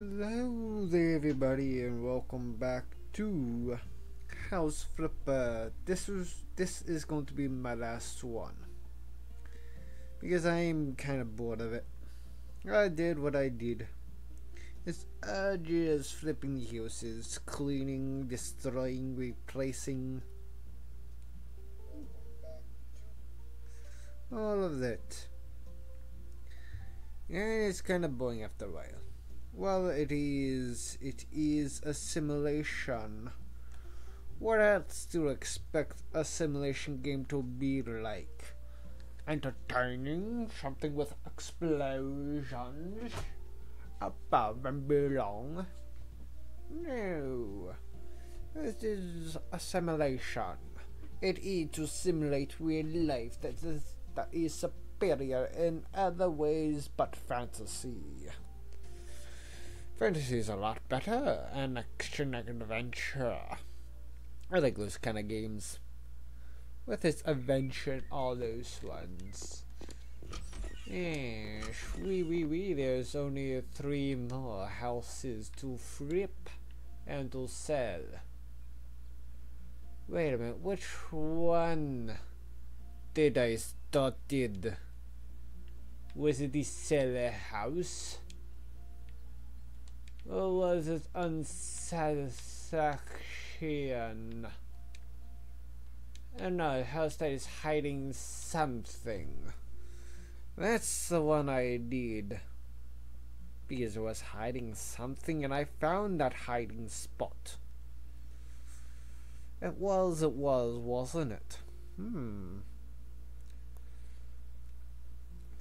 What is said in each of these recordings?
Hello there everybody and welcome back to House Flipper. This was this is going to be my last one. Because I'm kind of bored of it. I did what I did. It's uh, flipping houses, cleaning, destroying, replacing. All of that. And it's kind of boring after a while. Well, it is. It is a simulation. What else do you expect a simulation game to be like? Entertaining, something with explosions above and below. No, this is a simulation. It is to simulate real life that is that is superior in other ways but fantasy. Fantasy is a lot better, and action and adventure. I like those kind of games. With its adventure and all those ones. Yes, wee wee wee, there's only three more houses to flip and to sell. Wait a minute, which one did I started? Was it the seller house? Was it unsatisfaction? Oh no, house that is hiding something. That's the one I did. Because it was hiding something and I found that hiding spot. It was, it was, wasn't it? Hmm.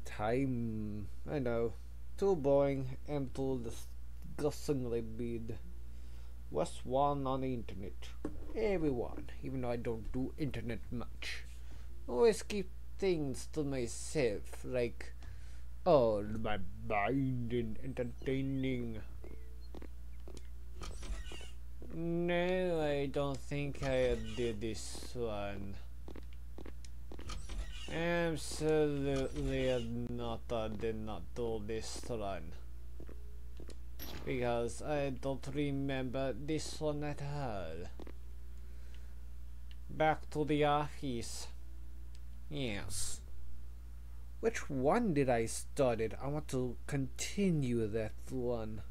Time, I know. Too boring and too disgustingly bad. Was one on the internet. Everyone, even though I don't do internet much. Always keep things to myself, like, oh, my mind and entertaining. No, I don't think I did this one. Absolutely not, I did not do this one. Because I don't remember this one at all. Back to the office. Yes. Which one did I started? I want to continue that one.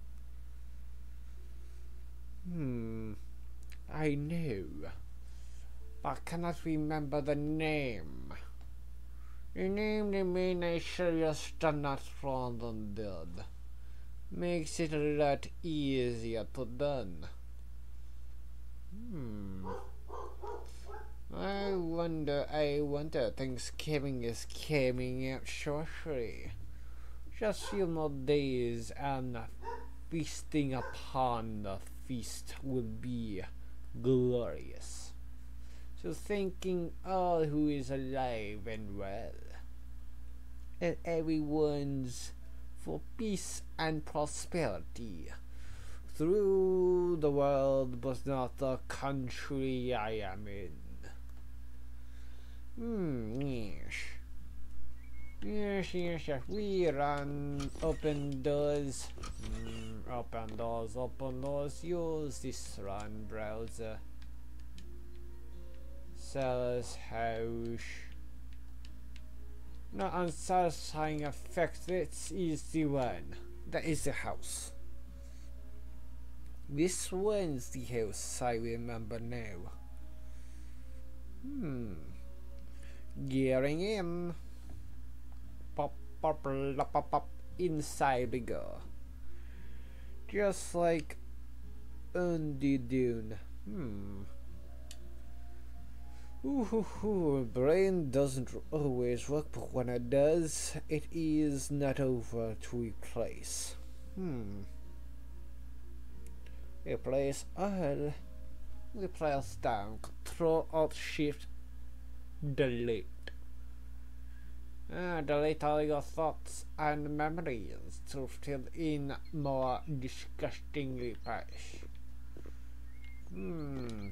Hmm. I know. But I cannot remember the name. The name the main I serious not from the dead. Makes it a lot easier to done. Hmm. I wonder, I wonder, Thanksgiving is coming up shortly. Just few more days and feasting upon the feast will be glorious. So thanking all who is alive and well, and everyone's for peace and prosperity through the world, but not the country I am in. Hmm, yes. Yes, yes, yes. We run open doors. Mm, open doors, open doors. Use this run browser. Seller's house. Not unsatisfying effect. This is the one. That is the house. This one's the house I remember now. Hmm. Gearing in. Pop, pop, pop, pop, pop. Inside we go. Just like on dune. Hmm. Ooh, hoo, hoo. brain doesn't always work, but when it does, it is not over to replace. Hmm. Replace all. Replace down. Control Alt Shift Delete. Ah, delete all your thoughts and memories to fill in more disgustingly pages. Hmm.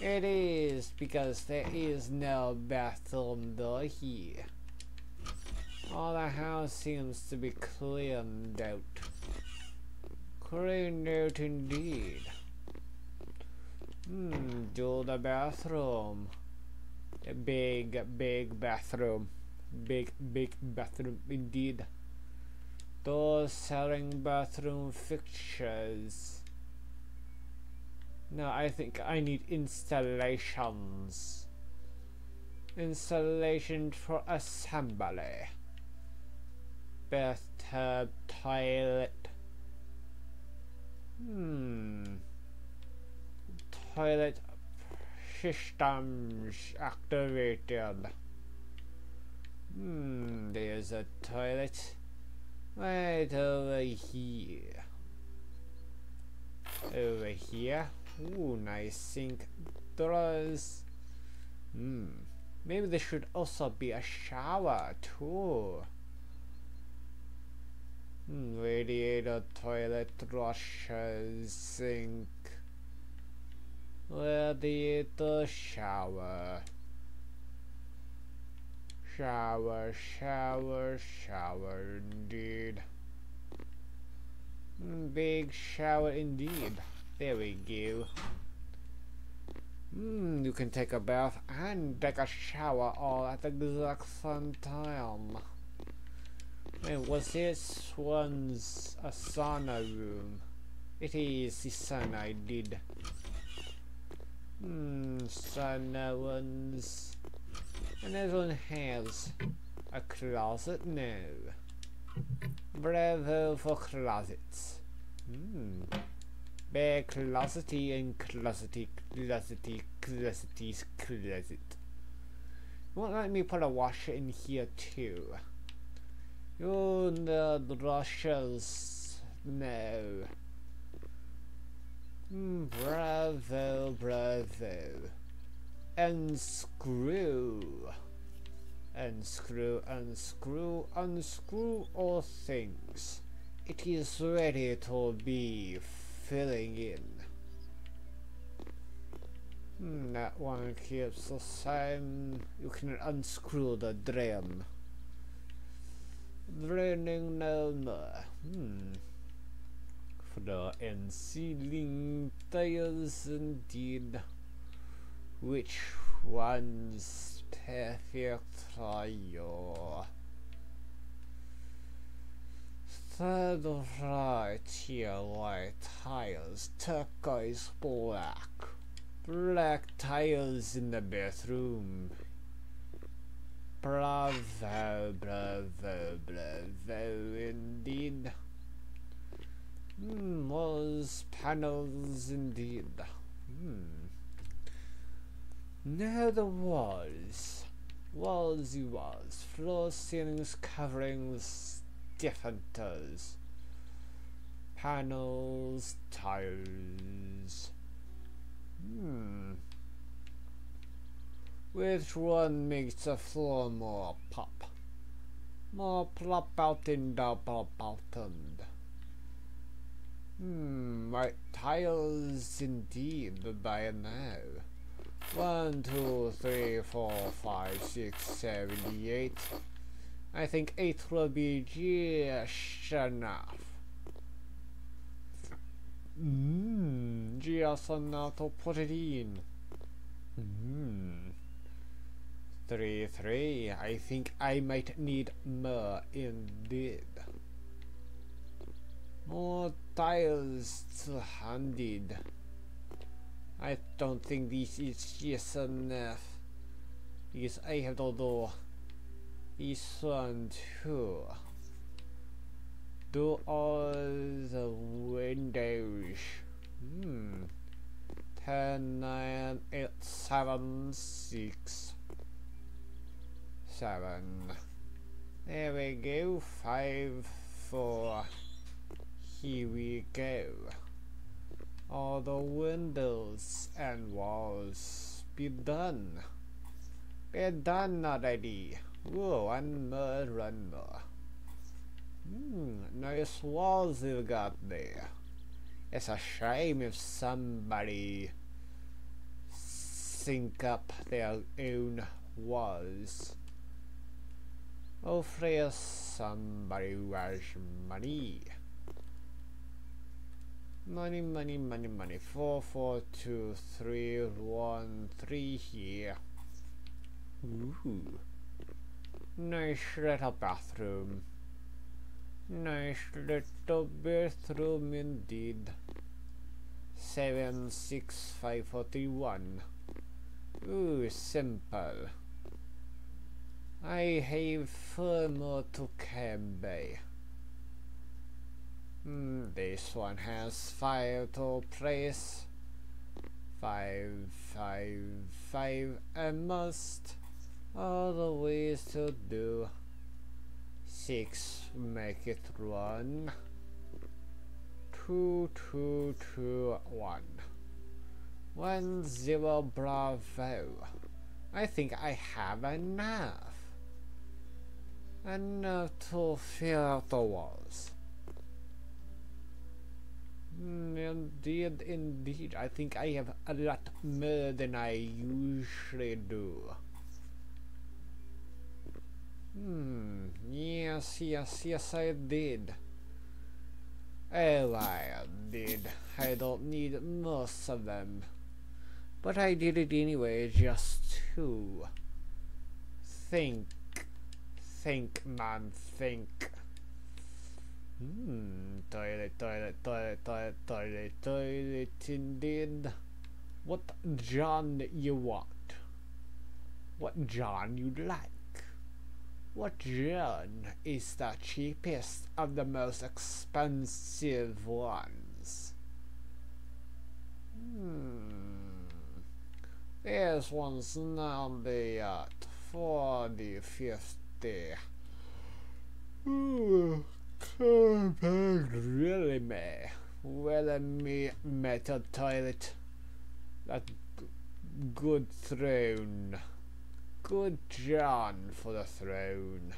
It is because there is no bathroom door here. All the house seems to be cleaned out. Cleaned out indeed. Hmm, do the bathroom. A big, big bathroom. Big, big bathroom indeed. Those selling bathroom fixtures. No, I think I need installations. Installation for assembly. Bathtub, toilet. Hmm. Toilet systems activated. Hmm, there's a toilet right over here. Over here. Ooh, nice sink drawers. Hmm. Maybe there should also be a shower too. Hmm, radiator, toilet, washers, sink. Radiator, shower. Shower, shower, shower, indeed. Mm, big shower indeed. There we go. Mm, you can take a bath and take a shower all at the exact same time. And was this one's a sauna room? It is the sauna I did. Hmm, sauna ones. And this one has a closet now. Bravo for closets. Hmm. Bare closety and closety, closety, closety, closet. Won't let me put a washer in here too. You the washers. No. Mm, bravo, bravo unscrew unscrew unscrew unscrew all things it is ready to be filling in hmm, that one keeps the same. You can unscrew the drain. Draining no. More hmm. Floor and ceiling tiles indeed. Which one's perfect are you? Third right here white tiles, turquoise black. Black tiles in the bathroom. Bravo, bravo, bravo indeed. Hmm, walls, panels indeed. Hmm. Near the walls. Walls walls. Floor, ceilings, coverings, differenters. Panels, tiles. Hmm. Which one makes the floor more pop? More plop out in the bottom. Hmm, right tiles indeed by now. One, two, three, four, five, six, seven, eight. I think eight will be just enough. Mmm, just enough to put it in. Mmm. Three, three. I think I might need more indeed. More tiles to handed. I don't think this is just enough. Because I have to do this one too. Do all the windows. Hmm. 10, 9, 8, 7, 6, 7. There we go. 5, 4. Here we go all the windows and walls be done. Be done already. Whoa, more, one more. Hmm, nice walls you've got there. It's a shame if somebody sink up their own walls. Hopefully somebody who has money. Money, money, money, money. Four, four, two, three, one, three here. Ooh. Nice little bathroom. Nice little bathroom indeed. Seven, six, five, forty-one. Ooh, simple. I have four more to come by. Mm, this one has five to place. Five, five, five, and must. All the ways to do. Six, make it run. Two, two, two, one. One, zero, bravo. I think I have enough. Enough to fill the walls. Mm, indeed, indeed. I think I have a lot more than I usually do. Hmm, yes, yes, yes, I did. Oh, I did. I don't need most of them. But I did it anyway, just to think. Think, man, think. Hmm, toilet, toilet, toilet, toilet, toilet, toilet, indeed. What John you want? What John you'd like? What John is the cheapest of the most expensive ones? Hmm. This one's the at for the fifty. Ooh. really me. Well, me metal toilet. That good throne. Good John for the throne.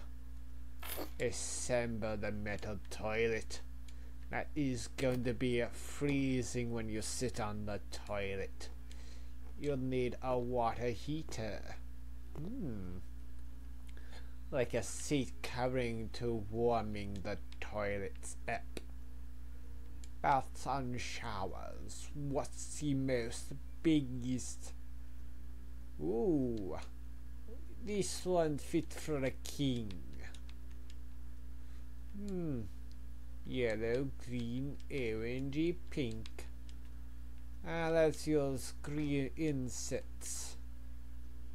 Assemble the metal toilet. That is going to be freezing when you sit on the toilet. You'll need a water heater. Hmm. Like a seat covering to warming the toilets up. Baths and showers. What's the most biggest? Ooh. This one fit for a king. Hmm. Yellow, green, orangey, pink. Ah, that's your screen insets.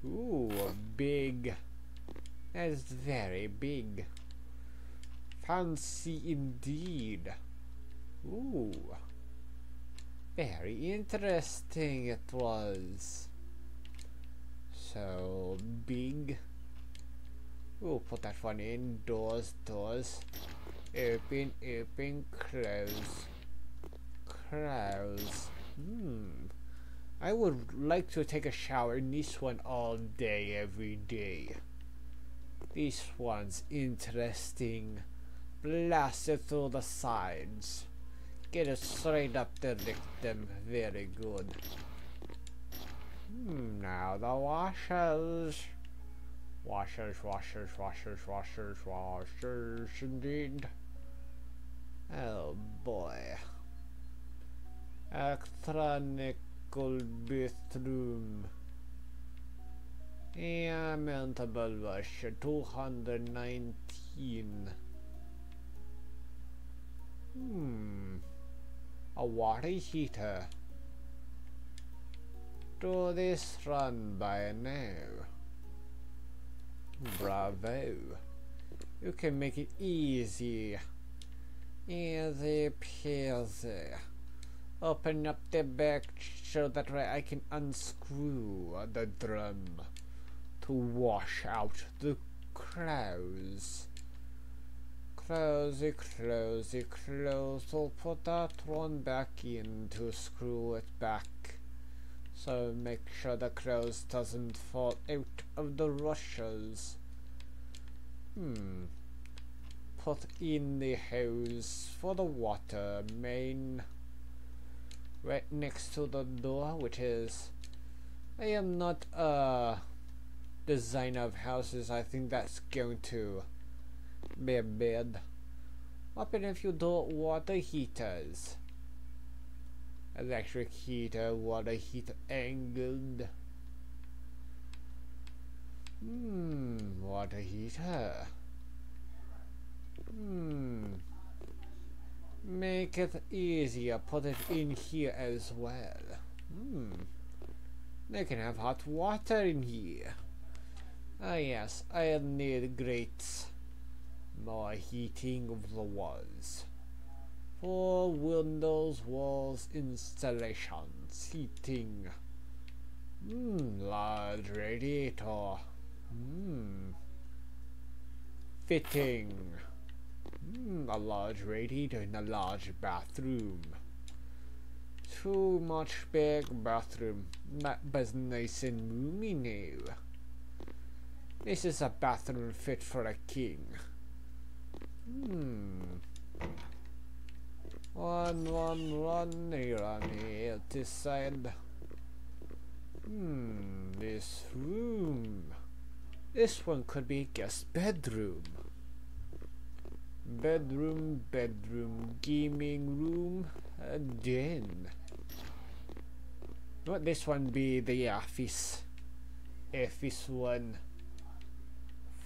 Ooh, big. That's very big. Fancy indeed. Ooh. Very interesting it was. So big. We'll put that one in. Doors, doors. Open, open, close. Close. Hmm. I would like to take a shower in this one all day, every day. This one's interesting blast it through the sides. Get it straight up the victim. Very good. Hmm, now the washers. Washers, washers, washers, washers, washers, indeed. Oh boy. Extra Electronical bathroom. Yeah, mountable washer, 219. Hmm. A water heater. Do this run by now? Bravo. You can make it easy. Easy peasy. Open up the back so that way I can unscrew the drum to wash out the crows. Closey, closey, close. We'll put that one back in to screw it back. So make sure the clothes doesn't fall out of the rushes. Hmm. Put in the hose for the water main. Right next to the door, which is... I am not a designer of houses. I think that's going to be a bed. What if you do water heaters? Electric heater, water heater angled. Hmm, water heater. Hmm. Make it easier, put it in here as well. Hmm. They can have hot water in here. Ah yes, I need grates. More heating of the walls. For windows, walls, installation, seating, Hmm, large radiator. Hmm. Fitting. Hmm, a large radiator in a large bathroom. Too much big bathroom. That was nice and roomy now. This is a bathroom fit for a king. Hmm. One, one, one, here on here, this side. Hmm, this room. This one could be guest bedroom. Bedroom, bedroom, gaming room, a den. What this one be the office? Office one.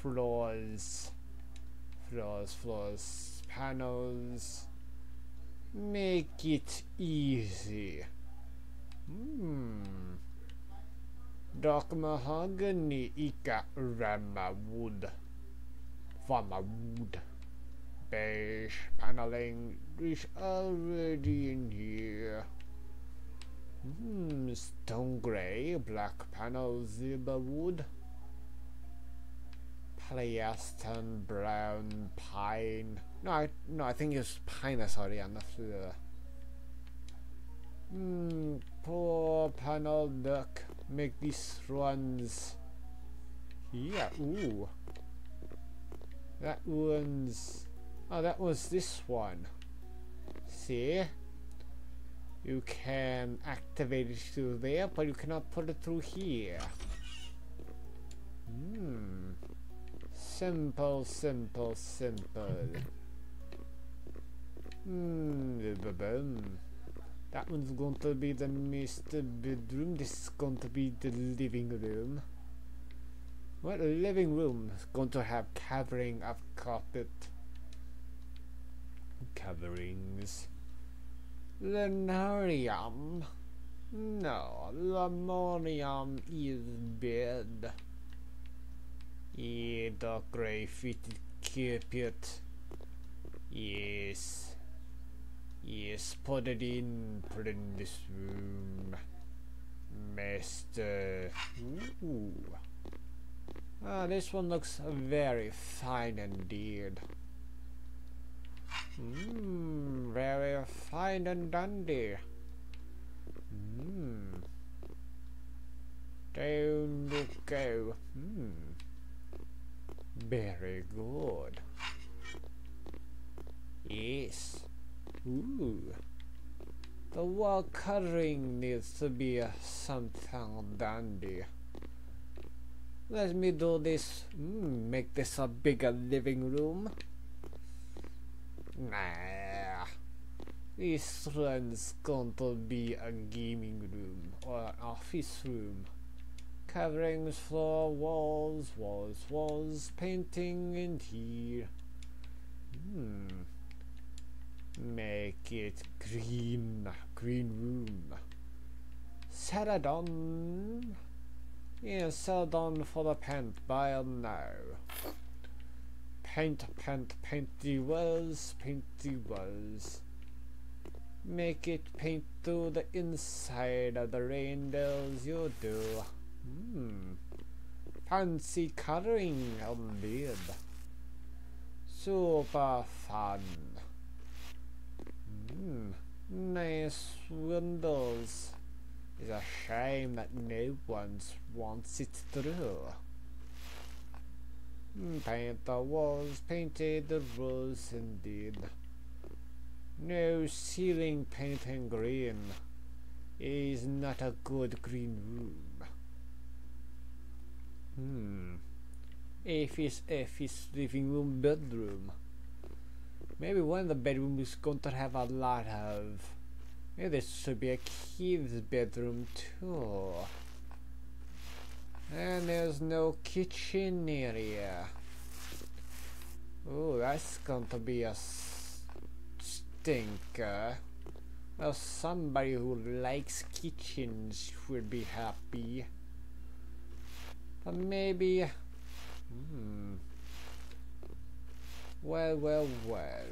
Floors. Floors, floors, panels. Make it easy. Hmm. Dark mahogany ika rama wood. Farmer wood. Beige paneling is already in here. Hmm, stone grey, black panel zebra wood. Polyester brown pine. No, no, I think it's that's already on the floor. Hmm, poor panel duck. Make these runs. Yeah, ooh. That one's. Oh, that was this one. See? You can activate it through there, but you cannot put it through here. Hmm. Simple, simple, simple. Hmm. That one's going to be the master bedroom. This is going to be the living room. What living room is going to have covering of carpet. Coverings. Lenarium. No, Lamonium is bed. Yeah, the grey fitted carpet. Yes. Yes, put it in, put it in this room. Master. Ooh. Ah, this one looks very fine indeed. Mmm, very fine and dandy. Mmm. Down you go. Mmm. Very good. Yes. Ooh. The wall covering needs to be something dandy. Let me do this. Mm, make this a bigger living room. Nah. This one's going to be a gaming room or office room. Coverings, floor, walls, walls, walls, painting interior. Hmm. Make it green, green room. Celadon. Yes, Celadon for the paint by now. Paint, paint, paint the walls, paint the walls. Make it paint to the inside of the windows you do. Hmm. Fancy coloring indeed. Super fun. Hmm. Nice windows. It's a shame that no one wants it through. Hmm, paint the walls, painted the roofs indeed. No ceiling painting green. Is not a good green room. Hmm. Effie's Effie's living room bedroom. Maybe one of the bedrooms is going to have a lot of Maybe this should be a kid's bedroom too. And there's no kitchen area. Oh, that's going to be a stinker. Well, somebody who likes kitchens would be happy. But maybe... Hmm. Well, well, well.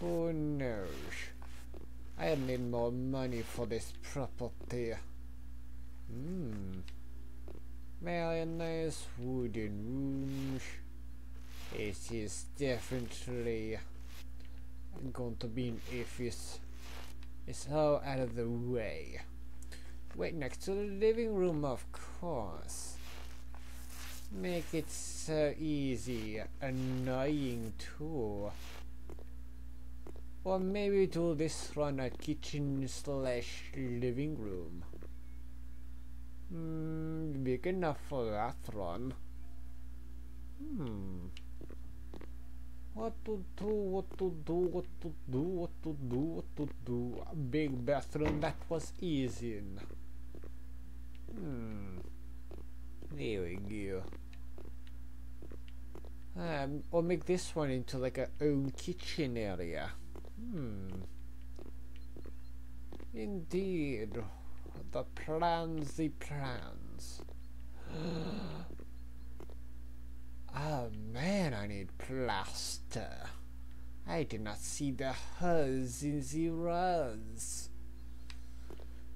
Who knows? I need more money for this property. Hmm. Very nice wooden rooms. It is definitely going to be an office. It's all out of the way. Wait next to the living room, of course. Make it so easy, annoying too. Or maybe do this run a kitchen slash living room. Hmm, big enough for that run. Hmm. What to do, what to do, what to do, what to do, what to do. A big bathroom that was easy. Hmm. There we go. Um, or make this one into like a own kitchen area. Hmm. Indeed. The plans, the plans. oh man, I need plaster. I did not see the hers in the runs.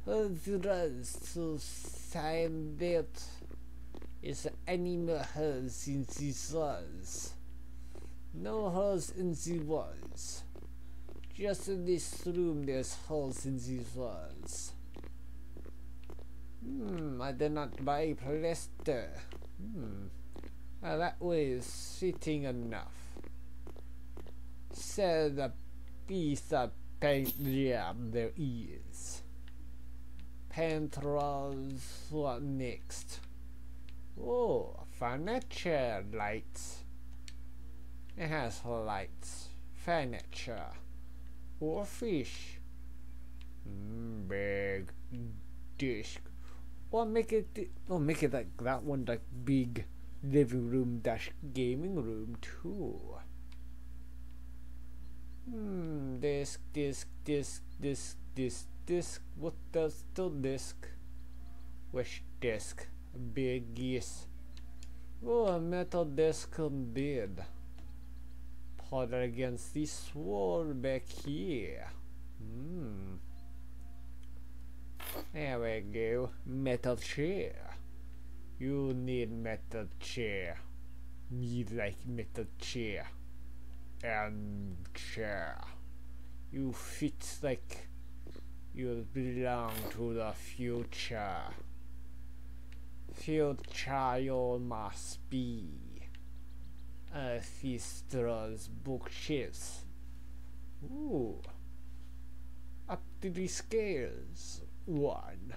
The runs to that is animal hers in the runs. No hers in the walls. Just in this room there's holes in the walls. Hmm, I did not buy plaster. Hmm. Well, that was fitting enough. So the piece of paint job there is. Paint rolls, what next? Oh, furniture lights. It has lights, furniture, or fish. Mm, big disc or make it or make it like that one like big living room dash gaming room too. Hmm, disc, disc, disc, disc, disc, disc. What does the disc? Which disc? Big yes. Oh, a metal indeed. Put it against this wall back here. Hmm. There we go. Metal chair. You need metal chair. Me like metal chair. And chair. You fit like you belong to the future. Future you must be. A Fistra's bookshelves. Ooh. Up to the scales one.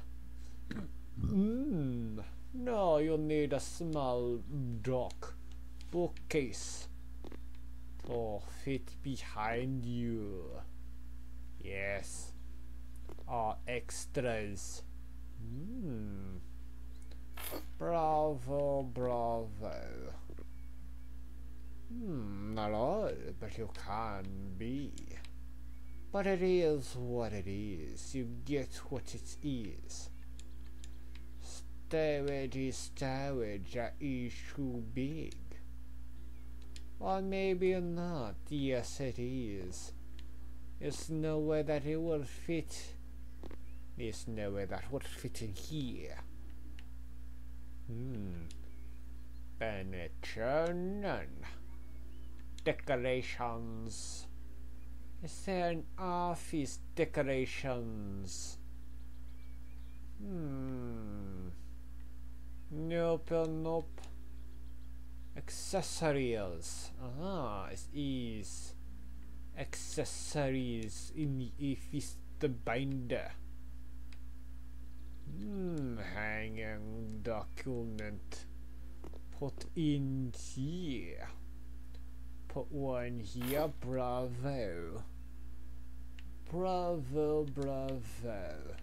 Mm. No, you need a small dock bookcase to fit behind you. Yes. Or extras. Mm. Bravo, bravo. Hmm, not all, but you can be. But it is what it is. You get what it is. Storage is storage that is too big. Or maybe not. Yes, it is. There's no way that it will fit. There's no way that would fit in here. Hmm. Furniture. Decorations. Is there an office decorations? Hmm. Nope, nope. Accessories. Ah, it is accessories in the office the binder. Hmm, hanging document. Put in here. Put one here, bravo. Bravo, bravo.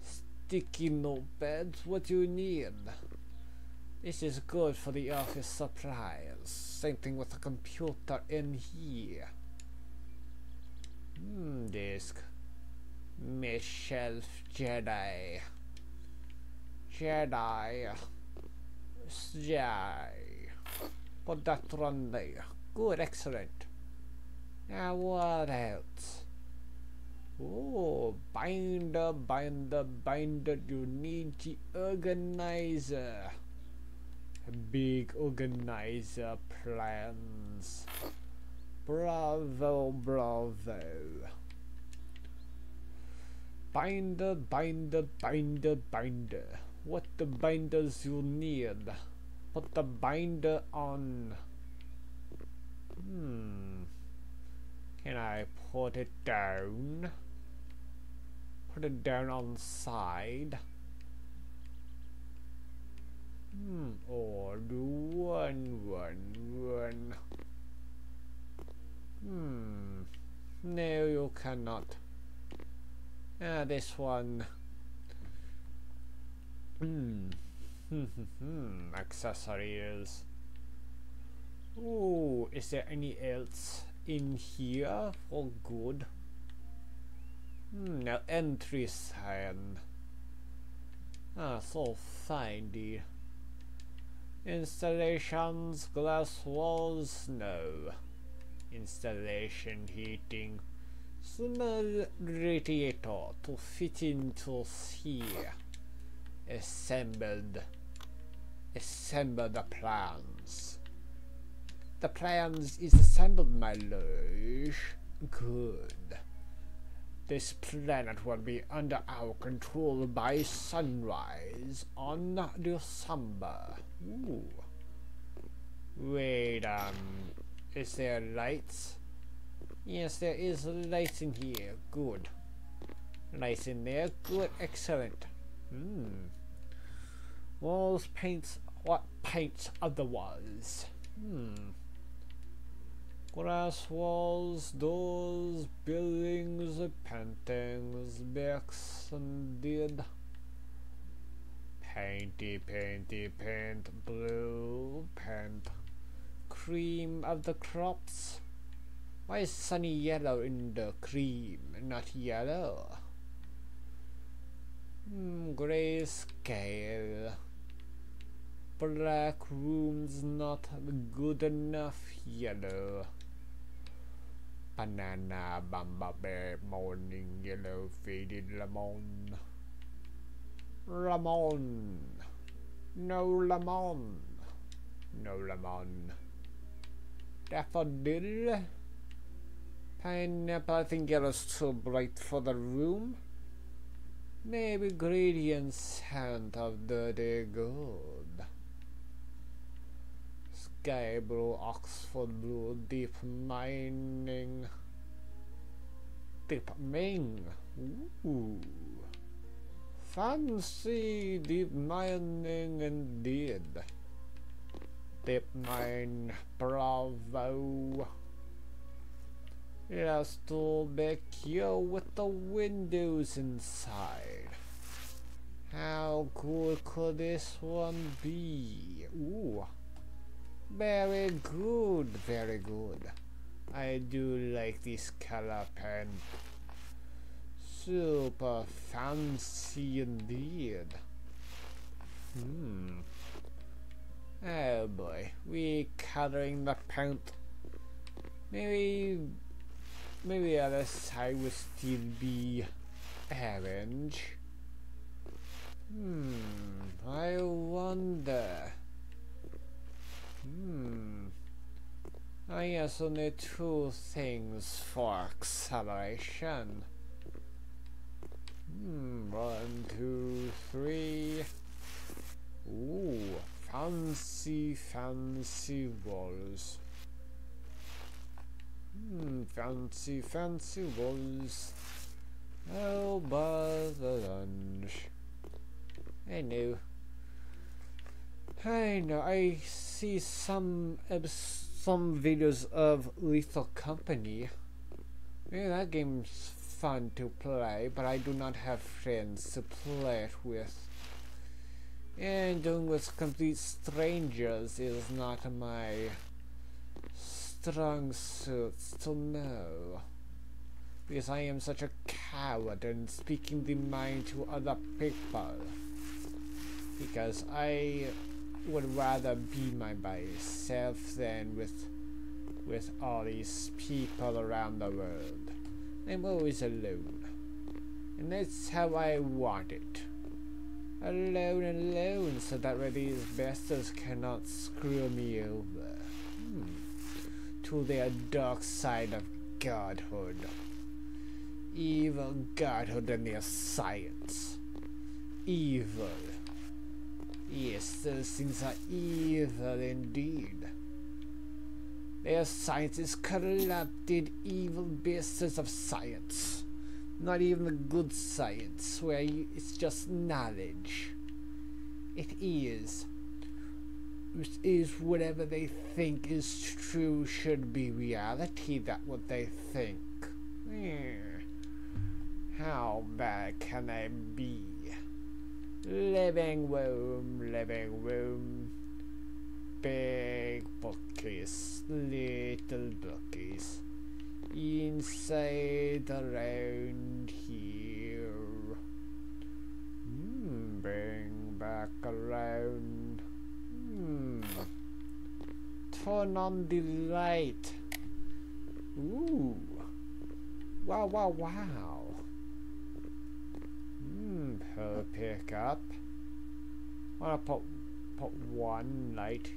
Sticky notepads, what do you need? This is good for the office supplies. Same thing with the computer in here. Hmm, disk. Shelf Jedi. Jedi. Jedi. Put that one there. Good, excellent. Now what else? Oh, binder, binder, binder. You need the organizer. Big organizer plans. Bravo, bravo. Binder, binder, binder, binder. What the binders you need? Put the binder on. Hmm. Can I put it down? Put it down on side. Hmm. Or do one, one, one. Hmm. No, you cannot. Ah, this one. Hmm. Hmm, hmm, hmm. Accessories. Oh, is there any else in here for good? Hmm, now entry sign. Ah, so fine, dear. Installations, glass walls, no. Installation heating. Small radiator to fit into here. Assembled. Assemble the plans. The plans is assembled, my lord. Good. This planet will be under our control by sunrise on December. Ooh. Wait, um, is there lights? Yes, there is lights in here. Good. Lights in there. Good. Excellent. Hmm. Walls, paints. What paints otherwise? Hmm. Grass walls, doors, buildings, paintings, bricks, indeed. Painty, painty, paint, blue, paint, cream of the crops. Why is sunny yellow in the cream, not yellow? Hmm, grayscale. Black room's not good enough yellow. Banana, bamba bear, morning yellow, faded lemon. Lemon. No lemon. No lemon. Daffodil. Pineapple, I think yellow's too bright for the room. Maybe gradient scent of dirty good. Sky blue, Oxford blue, deep mining. Deep Ming. Ooh. Fancy deep mining indeed. Deep mine, bravo. Yes, to back here with the windows inside. How cool could this one be? Ooh. Very good, very good. I do like this color pen. Super fancy indeed. Hmm. Oh boy, we coloring the paint. Maybe, maybe the other side will still be orange. Hmm, I wonder. Hmm. I guess only two things for acceleration. Hmm, one, two, three. Ooh, fancy, fancy walls. Hmm, fancy, fancy walls. How about the lunch? I know. I know. I see some some videos of Lethal Company. Yeah, that game's fun to play, but I do not have friends to play it with. And doing with complete strangers is not my strong suit to know. Because I am such a coward in speaking the mind to other people. Because I would rather be my myself than with with all these people around the world. I'm always alone. And that's how I want it. Alone, alone, so that way these bastards cannot screw me over. Hmm. To their dark side of godhood. Evil godhood and their science. Evil. Yes, those things are evil indeed. Their science is corrupted, evil basis of science. Not even the good science, where you, it's just knowledge. It is. It is whatever they think is true should be reality, that what they think. Hmm. How bad can I be? Living room, living room big bookcase, little bookcase, inside around here. Hmm, bring back around. Hmm. Turn on the light. Ooh. Wow, wow, wow. Per pick up. Wanna put put one light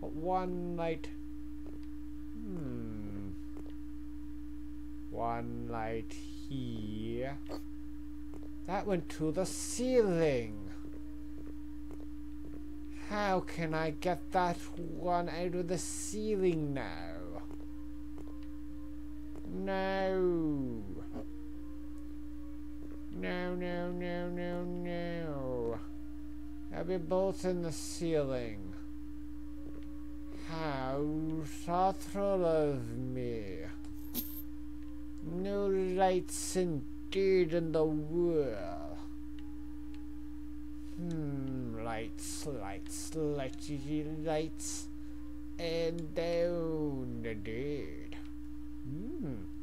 Put one light. Hmm. One light here. That went to the ceiling. How can I get that one out of the ceiling now? No. No, no, no, no, no. I'll be both in the ceiling. How thoughtful of me. No lights indeed in the world. Hmm, lights, lights, lighty lights, and down indeed. Hmm.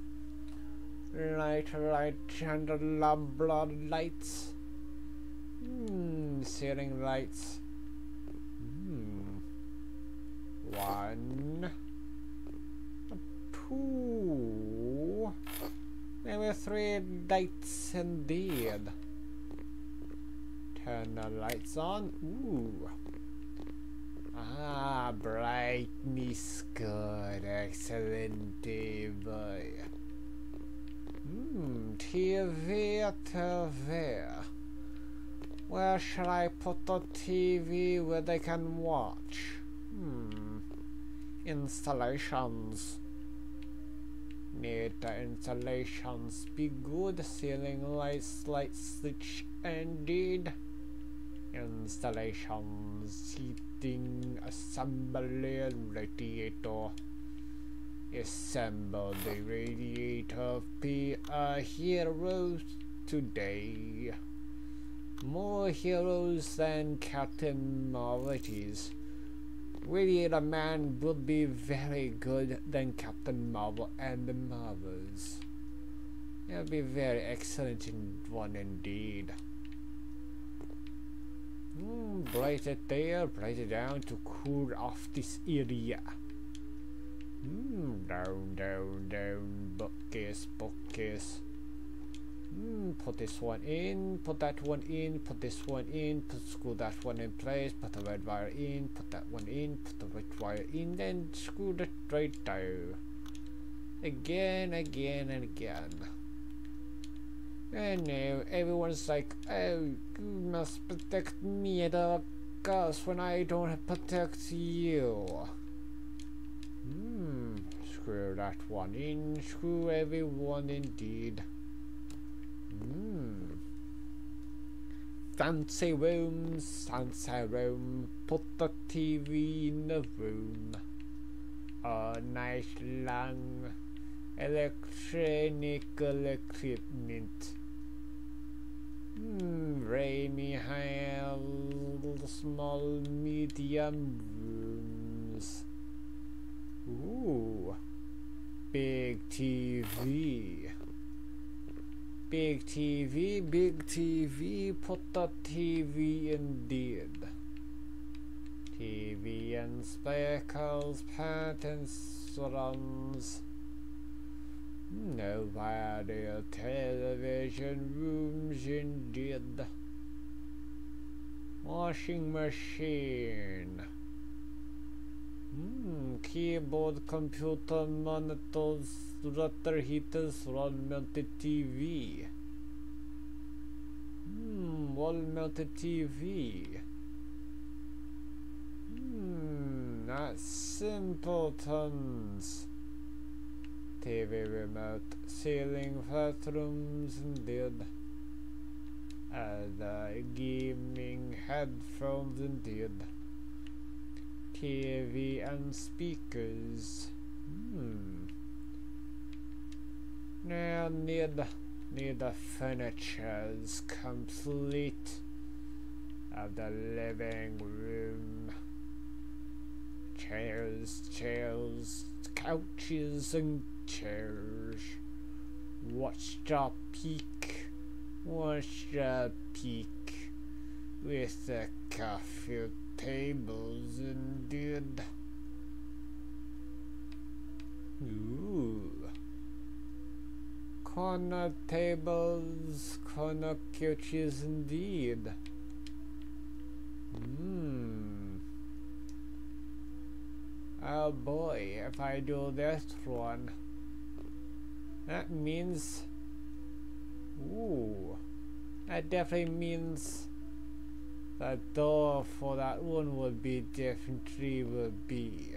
Light, light, candelabra lights. Hmm, ceiling lights. Hmm. One. Two. There Maybe three lights indeed. Turn the lights on. Ooh. Ah, brightness good. Excellent boy. Hmm, TV, TV. Where shall I put the TV where they can watch? Hmm. Installations. Need the installations be good. Ceiling lights, light switch, indeed. Installations, heating, assembly, radiator. Assemble the radiator. Be a hero today. More heroes than Captain Marvelities. Radiator Man would be very good than Captain Marvel and the Marvels. It would be very excellent in one indeed. Mm, bright it there, bright it down to cool off this area. Mm, down, down, down, bookcase, bookcase. Mm, put this one in, put that one in, put this one in, put screw that one in place, put the red wire in, put that one in, put the red wire in, then screw it right down. Again, again, and again. And now everyone's like, oh, you must protect me at all costs when I don't protect you. Screw that one in, screw everyone indeed. Mm. Fancy rooms, fancy room, put the TV in the room. A nice long, electronic equipment. Hmm, rainy high, small, medium rooms. Ooh, big TV. Big TV, big TV, put the TV indeed. TV and speckles, patents, runs. No video television rooms indeed. Washing machine. Hmm, keyboard, computer, monitors, water heaters, wall mounted TV. Hmm, wall mounted TV. Hmm, not simpletons. TV remote, ceiling bathrooms indeed. And uh, gaming headphones indeed. TV and speakers. Hmm. Now need need the furniture's complete of the living room. Chairs, chairs, couches and chairs. Watch the peak, watch the peak with the coffee tables indeed. Ooh. Corner tables, corner couches indeed. Hmm. Oh boy, if I do this one, that means. Ooh. That definitely means the door for that one would be definitely would be.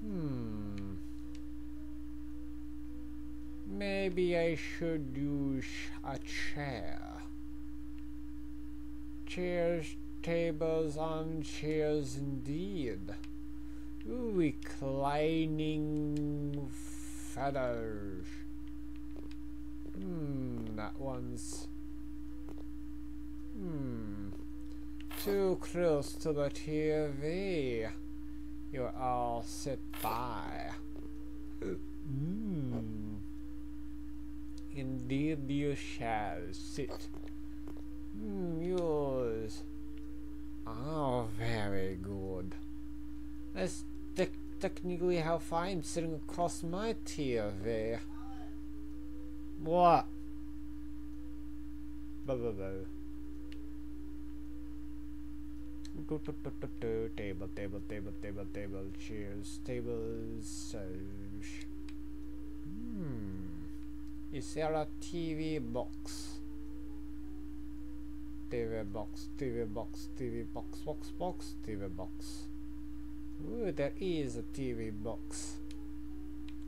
Hmm. Maybe I should use a chair. Chairs, tables, and chairs indeed. Reclining feathers. Hmm, that one's Hmm. Too close to the TV. You all sit by. Hmm. Indeed you shall sit. Hmm, yours. Oh, very good. That's te technically how I'm sitting across my TV. What? Blah, blah, blah. Table, table, table, table, table, chairs, tables, Hmm. Is there a TV box? TV box, TV box, TV box, box, box, TV box. Ooh, there is a TV box.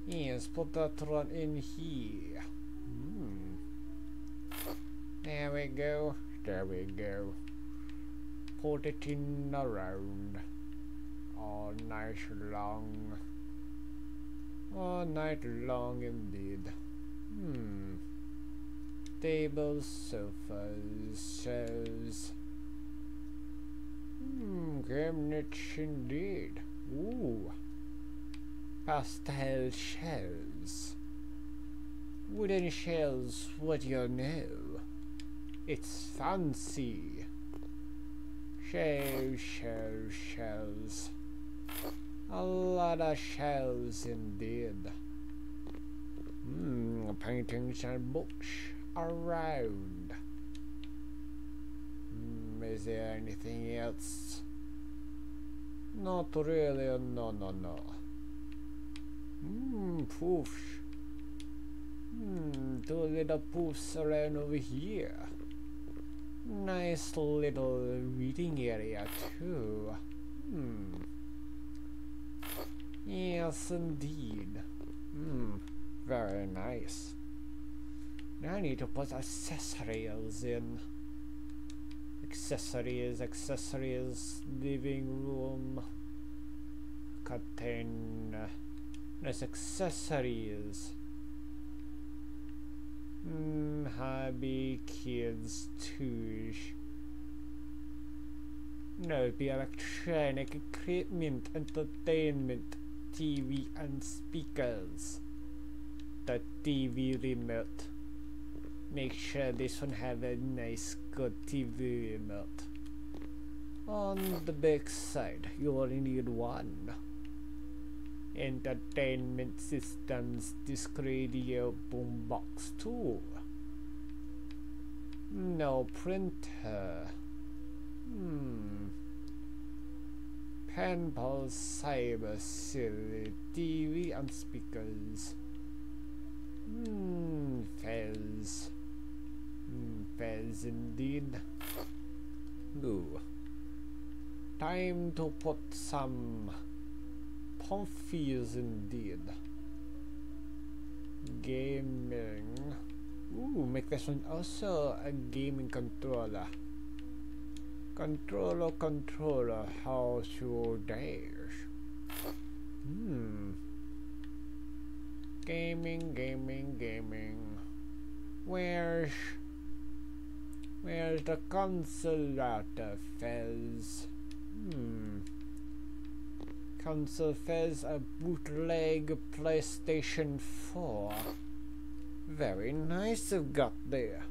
Yes, put that one in here. Hmm. There we go. There we go put it in around all night long. All night long indeed. Hmm. Tables sofas shelves hmm cabinets indeed. Ooh. Pastel shells. Wooden shells what do you know? It's fancy Shells, shells, shells. A lot of shells indeed. Hmm, paintings and books around. Hmm, is there anything else? Not really, no, no, no. Hmm, poofs. Hmm, two little poofs around over here. Nice little reading area too. Hmm. Yes, indeed. Hmm. Very nice. Now I need to put accessories in. Accessories, accessories, living room, curtain, There's accessories. Mm, hobby, kids, tools. No, be electronic equipment, entertainment, TV and speakers. The TV remote. Make sure this one have a nice good TV remote. On the back side, you only need one. Entertainment systems, disc radio, boombox tool. No printer. Hmm. Penpal Cyber Silly TV and speakers. Hmm, Fez. Hmm, Fez indeed. Ooh. Time to put some Pomfies indeed. Gaming. Ooh, make this one also a gaming controller. Controller, controller, how should dash? Hmm. Gaming, gaming, gaming. Where's... Where's the console router, Fez? Hmm. Console Fez a bootleg PlayStation 4. Very nice I've got there.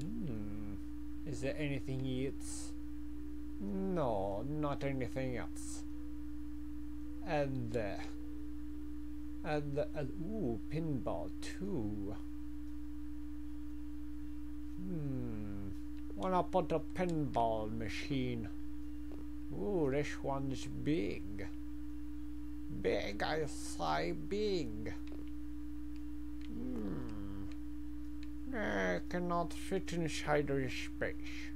Hmm. Is there anything else? No, not anything else. And there. And the, uh, ooh, pinball too. Hmm. Wanna put a pinball machine? Ooh, this one's big. Big, I say big. Hmm. I cannot fit inside this space.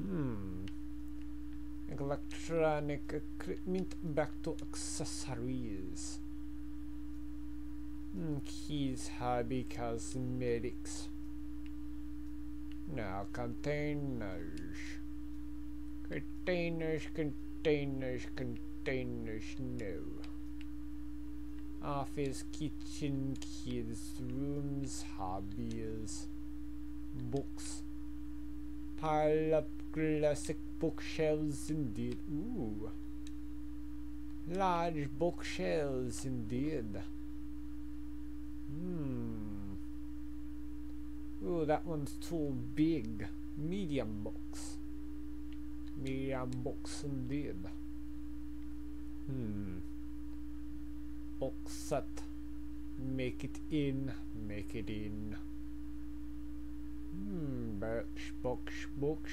Hmm. Electronic equipment back to accessories. Hmm, keys, hobby, cosmetics. Now containers. Containers, containers, containers, no. Office, kitchen, kids, rooms, hobbies, books. Pile up classic bookshelves indeed. Ooh. Large bookshelves indeed. Hmm. Ooh, that one's too big. Medium books. Medium books indeed. Hmm. Box set. Make it in. Make it in. Hmm. Books, box, books.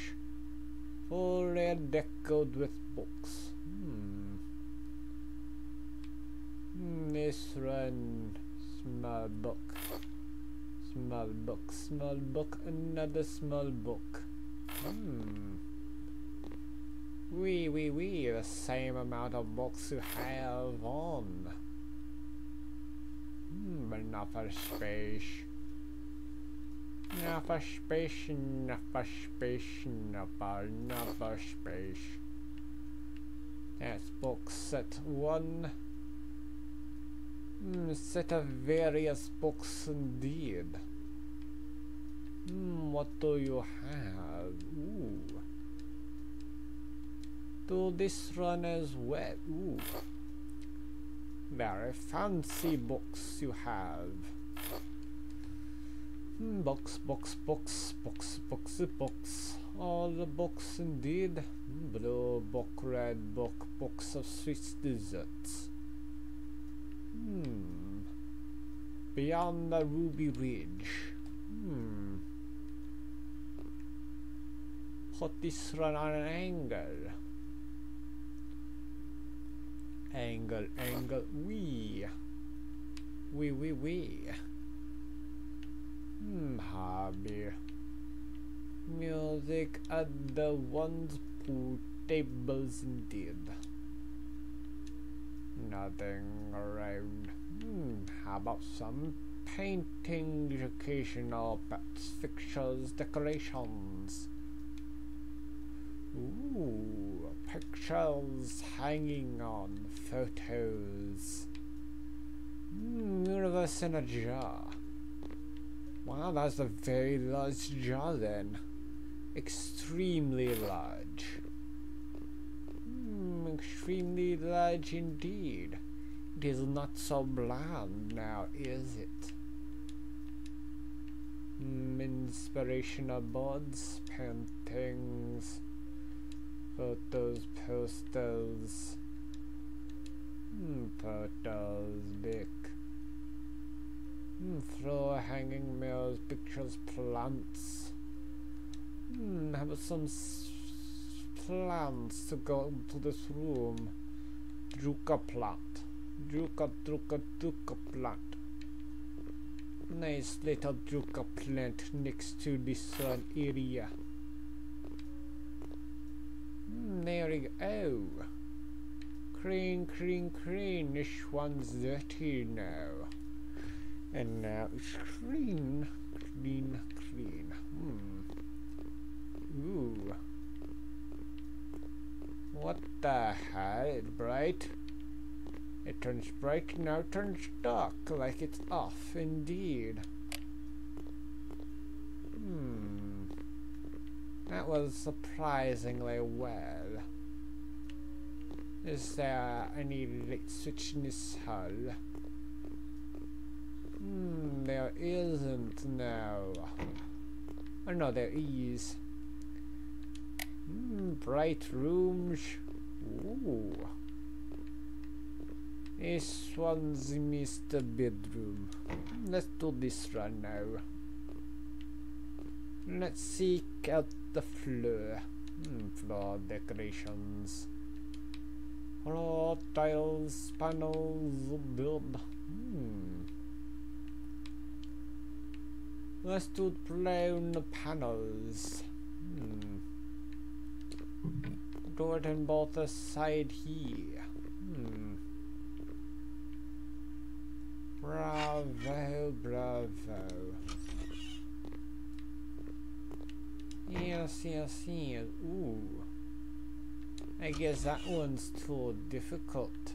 Fully decorated with books. Hmm. Hmm, This one. Small book. Small book, small book, another small book. Hmm. Wee, wee, wee, the same amount of books you have on. Hmm, enough for space. Enough for space, enough for space, enough for, enough space. That's book set one. Hmm, set of various books indeed. Hmm, what do you have? Do this run as well? Ooh. Very fancy books you have. Box, box, box, box, box, books. All the books indeed. Blue book, red book, box of Swiss desserts. Hmm. Beyond the Ruby Ridge. Hmm. Put this run on an angle. Angle, angle, wee. Wee, wee, wee. Hmm, hobby. Music at the ones pool tables indeed. Nothing around. Hmm, how about some painting, educational pets, fixtures, decorations? Ooh, pictures hanging on photos. Mm, universe in a jar. Wow, that's a very large jar then. Extremely large. Mm, extremely large indeed. It is not so bland now, is it? Mm, inspirational boards, paintings, photos, posters, mm, photos, big mm, floor hanging mirrors, pictures, plants. Hmm, have some plants to go to this room. Druka plant. Druka, druka, druka plant. Nice little druka plant next to this area. Mm, there we go. Oh. Crane, crane, crane. This one's dirty now. And now it's clean, clean, clean. Hmm. Ooh. What the hell? Bright? It turns bright, now turns dark, like it's off, indeed. Hmm. That was surprisingly well. Is there any light switch in this hull? Hmm, there isn't now. Oh no, there is. Hmm, bright rooms. Ooh. This one's Mr. Bedroom. Let's do this one now. Let's seek out the floor. Hmm, floor decorations. Floor tiles, panels, build. Hmm. Let's do brown panels. Hmm. Do it on both the side here. Hmm. Bravo, bravo. Yes, yes, yes. Ooh. I guess that one's too difficult.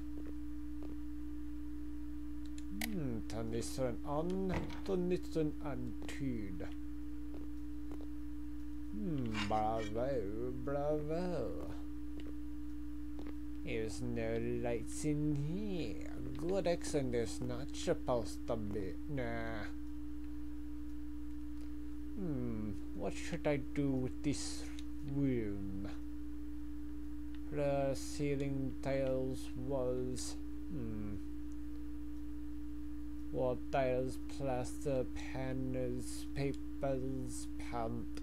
Hmm, turn this one on, turn this one untuned. Hmm, bravo, bravo. There's no lights in here. Good accent there's not supposed to be. Nah. Hmm, what should I do with this room? The ceiling tiles, walls. Hmm. Wall tiles, plaster, panels, papers, paint.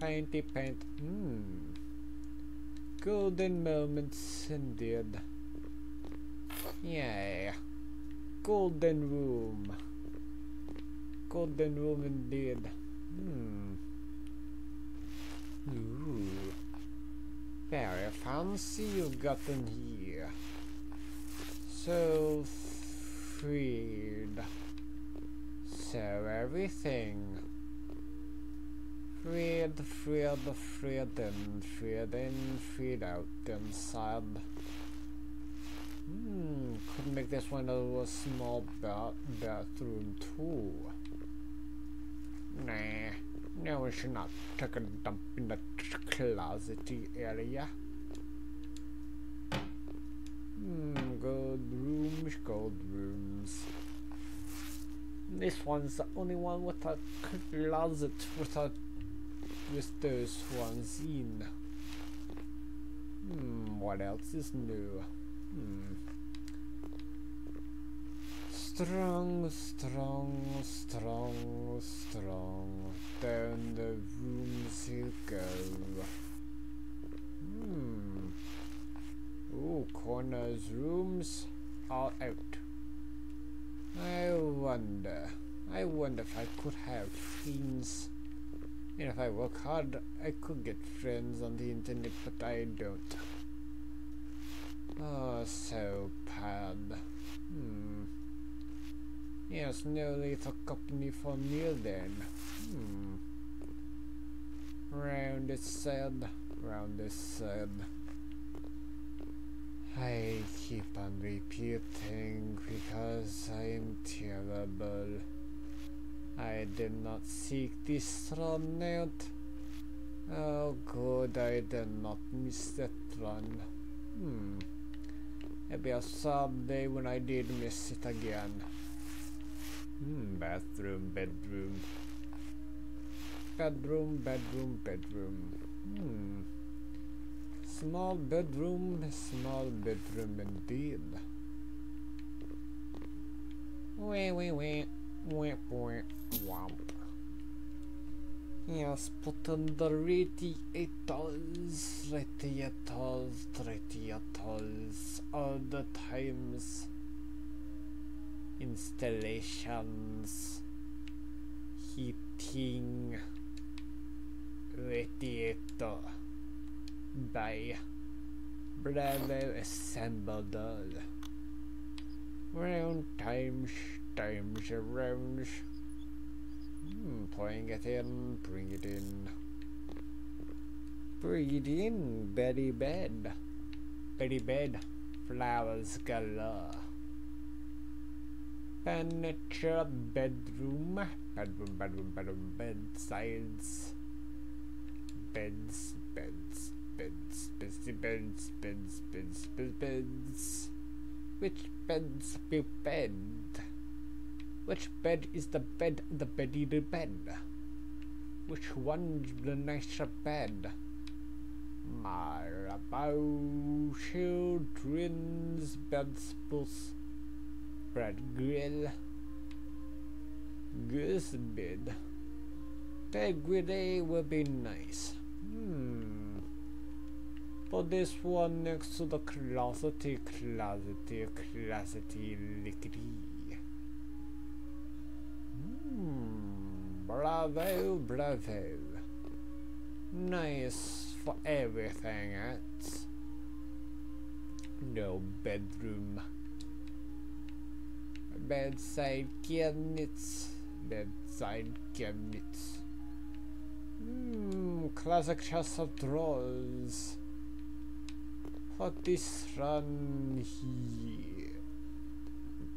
Painty paint. Hmm. Golden moments indeed. Yeah. Golden room. Golden room indeed. Hmm. Ooh. Very fancy you've got in here. So freed. So everything. Freed, freed, freed in, freed in, freed out inside. Hmm, could make this one a small ba bathroom too. Nah, no we should not take a dump in the closety area. Hmm, gold rooms, gold rooms. This one's the only one with a closet with a with those ones in. Hmm, what else is new? Hmm. Strong, strong, strong, strong. Down the rooms you go. Hmm. Ooh, corners, rooms, all out. I wonder. I wonder if I could have friends. And if I work hard, I could get friends on the internet, but I don't. Oh, so bad. Hmm. Yes, no little company for me then. Round it said, around this side. I keep on repeating because I'm terrible. I did not seek this run out. Oh good, I did not miss that run. Hmm. Maybe a sad day when I did miss it again. Hmm, bathroom, bedroom. Bedroom, bedroom, bedroom. Hmm. Small bedroom, small bedroom indeed. Wait, wait, wait. Wait, wait, wow. Yes, put on the radiators, radiators, radiators, all the times. Installations, heating, radiator by Bravo assembled. Round times, times around. Hmm, playing it in, bring it in. Bring it in, Betty Bed. Betty Bed, flowers galore. Furniture, bedroom, bedroom, bedroom, bedroom, bedsides. Beds, beds, beds, beds, beds, beds, beds, beds, beds. Which bed's be bed? Which bed is the bed, the beddy the bed? Which one's the nicer bed? My Marabou children's beds bus bread grill goose bed Peggy will be nice. But this one next to the closety, closety, closety, lickety. Hmm. Bravo, bravo. Nice for everything else. No bedroom. Bedside cabinets. Bedside cabinets. Hmm, classic chest of drawers. For this run here.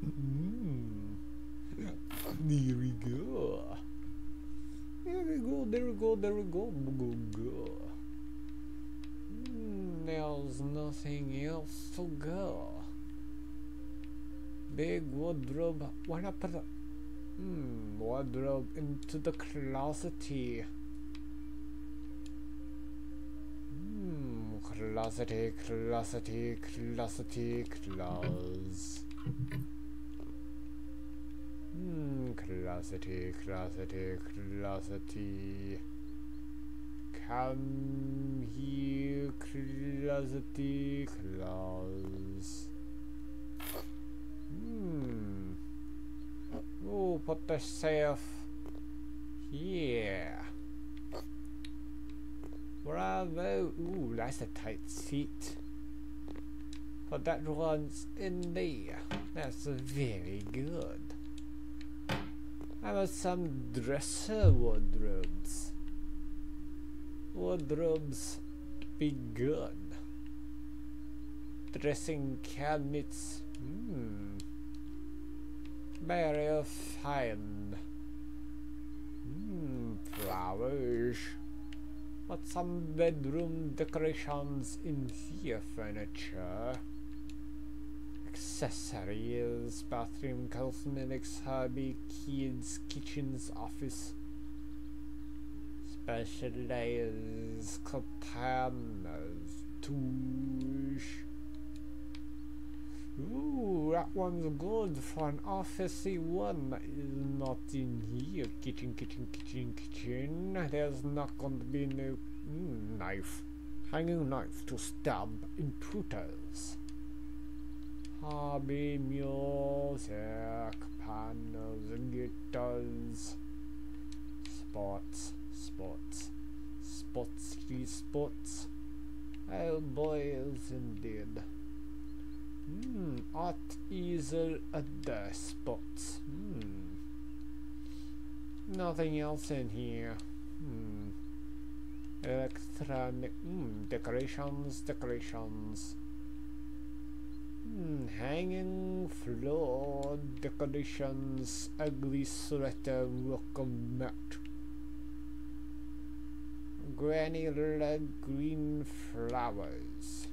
Hmm. There we go. There we go, there we go, there we go, go, go. Hmm, there's nothing else to go. Big wardrobe. Put a hmm, wardrobe into the closet here? Curiosity, curiosity, curiosity, claws. Hmm, curiosity, curiosity, curiosity. Come here, curiosity, claws. Hmm. Oh, put the safe here. Bravo! Ooh, that's a tight seat. But that runs in there. That's very good. How about some dresser wardrobes? Wardrobes be good. Dressing cabinets. Hmm. Very fine. Hmm. Flowers. But some bedroom decorations in the furniture. Accessories, bathroom, cosmetics, hobby, kids, kitchens, office. Specialized containers, tools. Ooh, that one's good for an officey one that is not in here. Kitchen, kitchen, kitchen, kitchen. There's not going to be no mm, knife. Hanging knife to stab intruders. Hobby, music, panels, guitars. Sports, sports, sports, sports. Oh boys indeed. Hmm, art easel at the. Hmm. Nothing else in here. Hmm. Electronic mm, decorations, decorations. Mm, hanging floor decorations, ugly sweater, welcome mat. Granular green flowers.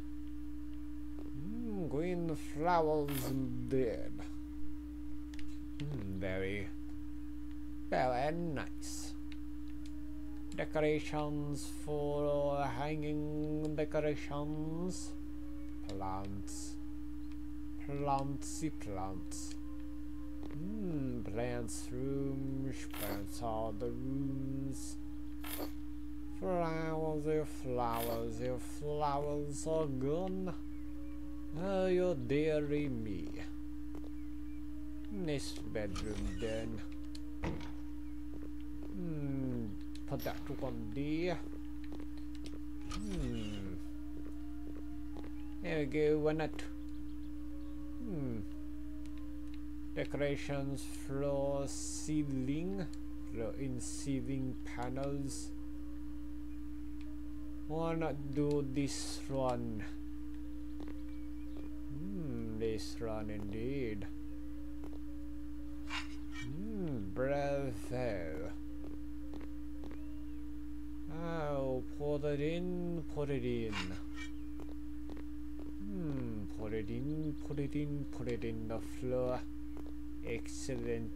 Green flowers indeed. Mm, very, very nice. Decorations for hanging decorations. Plants. Plantsy plants. Hmm, plants rooms, plants all the rooms. Flowers, your flowers, your flowers are gone. Oh, you dearie me. This bedroom then. Hmm, put that one there. Hmm. There we go, why not? Hmm. Decorations, floor, ceiling, floor in ceiling panels. Why not do this one? This one indeed. Hmm, bravo. Oh, put it in, put it in. Hmm, put it in, put it in, put it in the floor. Excellent.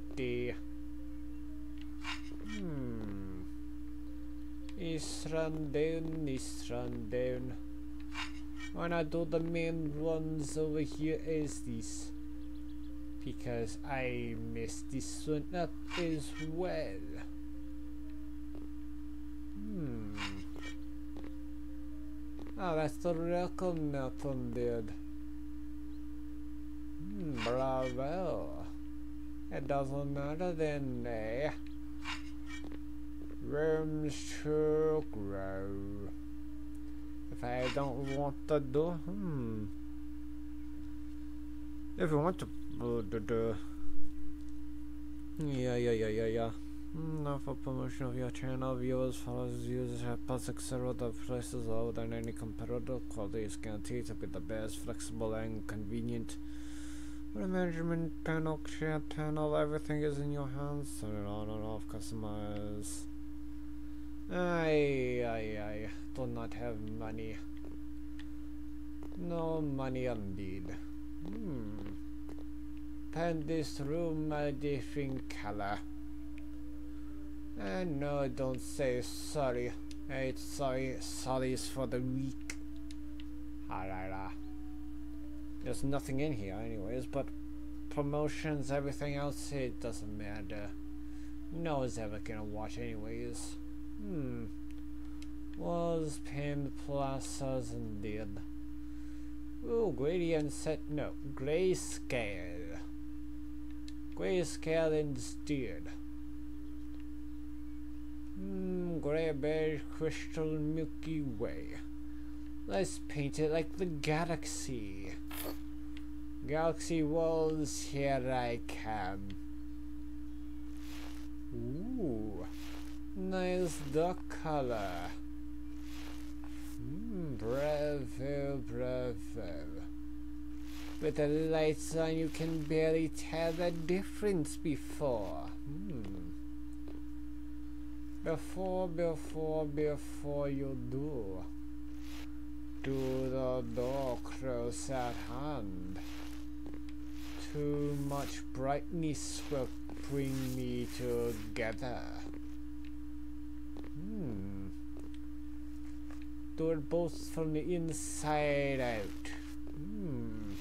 Hmm. Run down, is run down. When I do the main ones over here as this. Because I messed this one up as well. Hmm. Oh, that's the record Milton did. Hmm, bravo. It doesn't matter then, eh? Rooms to grow. I don't want to do, hmm. If you want to do. Yeah, yeah, yeah, yeah, yeah. Not for promotion of your channel, viewers, followers, users, helpers, etc. The price is lower than any competitor. Quality is guaranteed to be the best, flexible and convenient. A management panel, chat panel, everything is in your hands. Turn it on and off, customize. I, I, I do not have money. No money indeed. Hmm. Paint this room a different color. And no, don't say sorry. It's sorry. Sorry is for the weak. Alright, There's nothing in here anyways, but promotions, everything else, it doesn't matter. No one's ever gonna watch anyways. Hmm. Was pinned plazas indeed. Ooh, gradient set, no, grayscale. Grayscale instead. Hmm, gray beige crystal milky way. Let's paint it like the galaxy. Galaxy walls, here I come. Ooh, nice dark color. Mm, bravo, bravo. With the lights on, you can barely tell the difference before. Hmm. Before, before, before you do, do the door close at hand. Too much brightness will bring me together. Hmm. Do it both from the inside out. Hmm.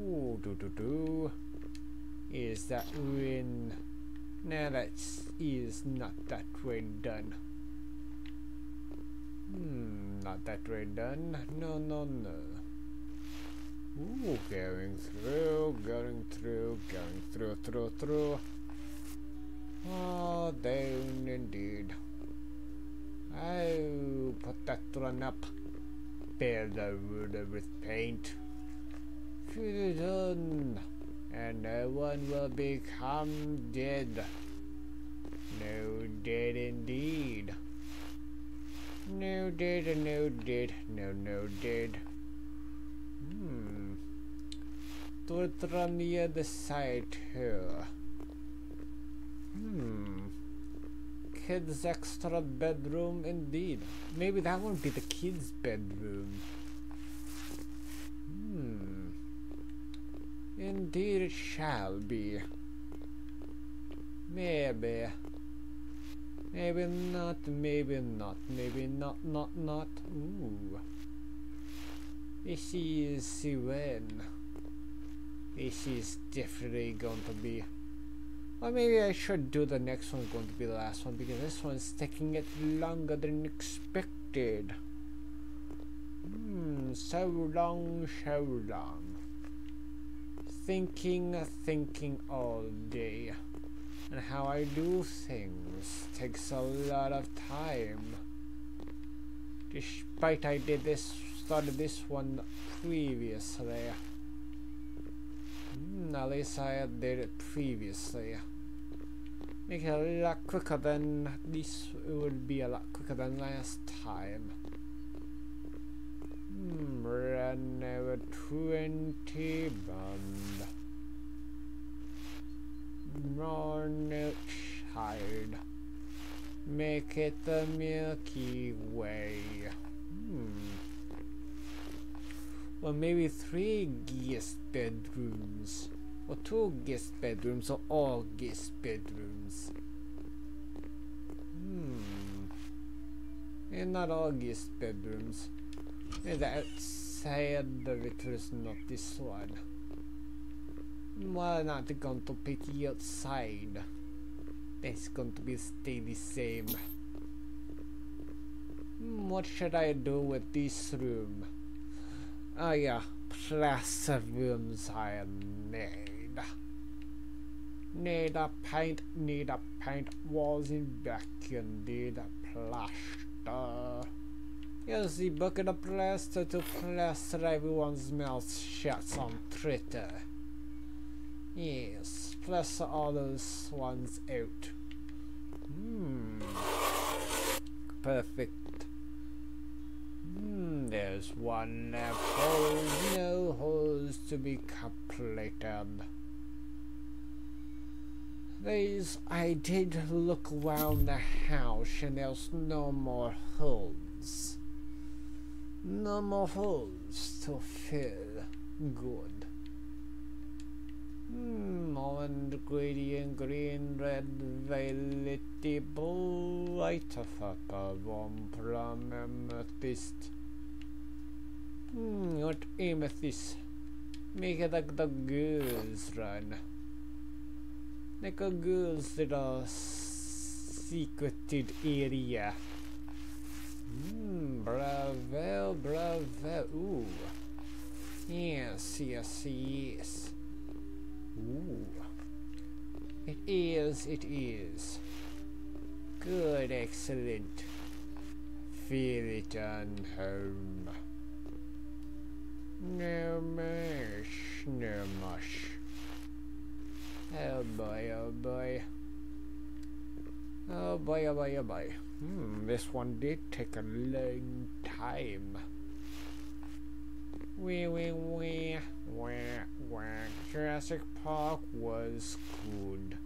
Ooh, do do do. Is that win? Now that is not that way done. Hmm, not that way done. No, no, no. Ooh, going through, going through, going through, through, through. Oh, down indeed. Oh, put that one up. Fill the wood with paint. Fill it on and no one will become dead. No dead indeed. No dead, no dead, no, no dead. Hmm. Towards on the other side here. Hmm. Kids' extra bedroom indeed. Maybe that won't be the kids' bedroom. Hmm. Indeed it shall be. Maybe. Maybe not, maybe not, maybe not, not, not. Ooh. This is when. This is definitely going to be. Or maybe I should do the next one going to be the last one because this one's taking it longer than expected. Hmm, so long, so long. Thinking, thinking all day and how I do things takes a lot of time. Despite I did this, started this one previously. Mm, at least I did it previously. Make it a lot quicker than this it would be a lot quicker than last time. Hmm, run over 20 bond. Ronald Child. Make it the Milky Way. Hmm. Well, maybe three guest bedrooms. Or two guest bedrooms, or all guest bedrooms. And not all guest bedrooms. And outside of it was not this one. Well, not going to pick you outside. It's going to be stay the same. What should I do with this room? Oh yeah, plaster rooms I need. Need a paint, need a paint walls in need a plaster. Here's the bucket of plaster to plaster everyone's mouth shut on Twitter. Yes, plaster all those ones out. Hmm. Perfect. Hmm, there's one hole, no holes to be completed. I did look around the house and there's no more holes. No more holes to fill. Good. Hmm, orange, gradient, green, red, violet, bright, purple, warm, plum, amethyst. Hmm, what amethyst? Make it like the girls run. Like a girls little secreted area. Hmm, bravo, bravo. Ooh. Yes, yes, yes. Ooh. It is, it is. Good, excellent. Feel it on home. No mush, no mush. Oh boy, oh boy. Oh boy, oh boy, oh boy. Hmm, this one did take a long time. Wee wee wee. Wah wah. Jurassic Park was good.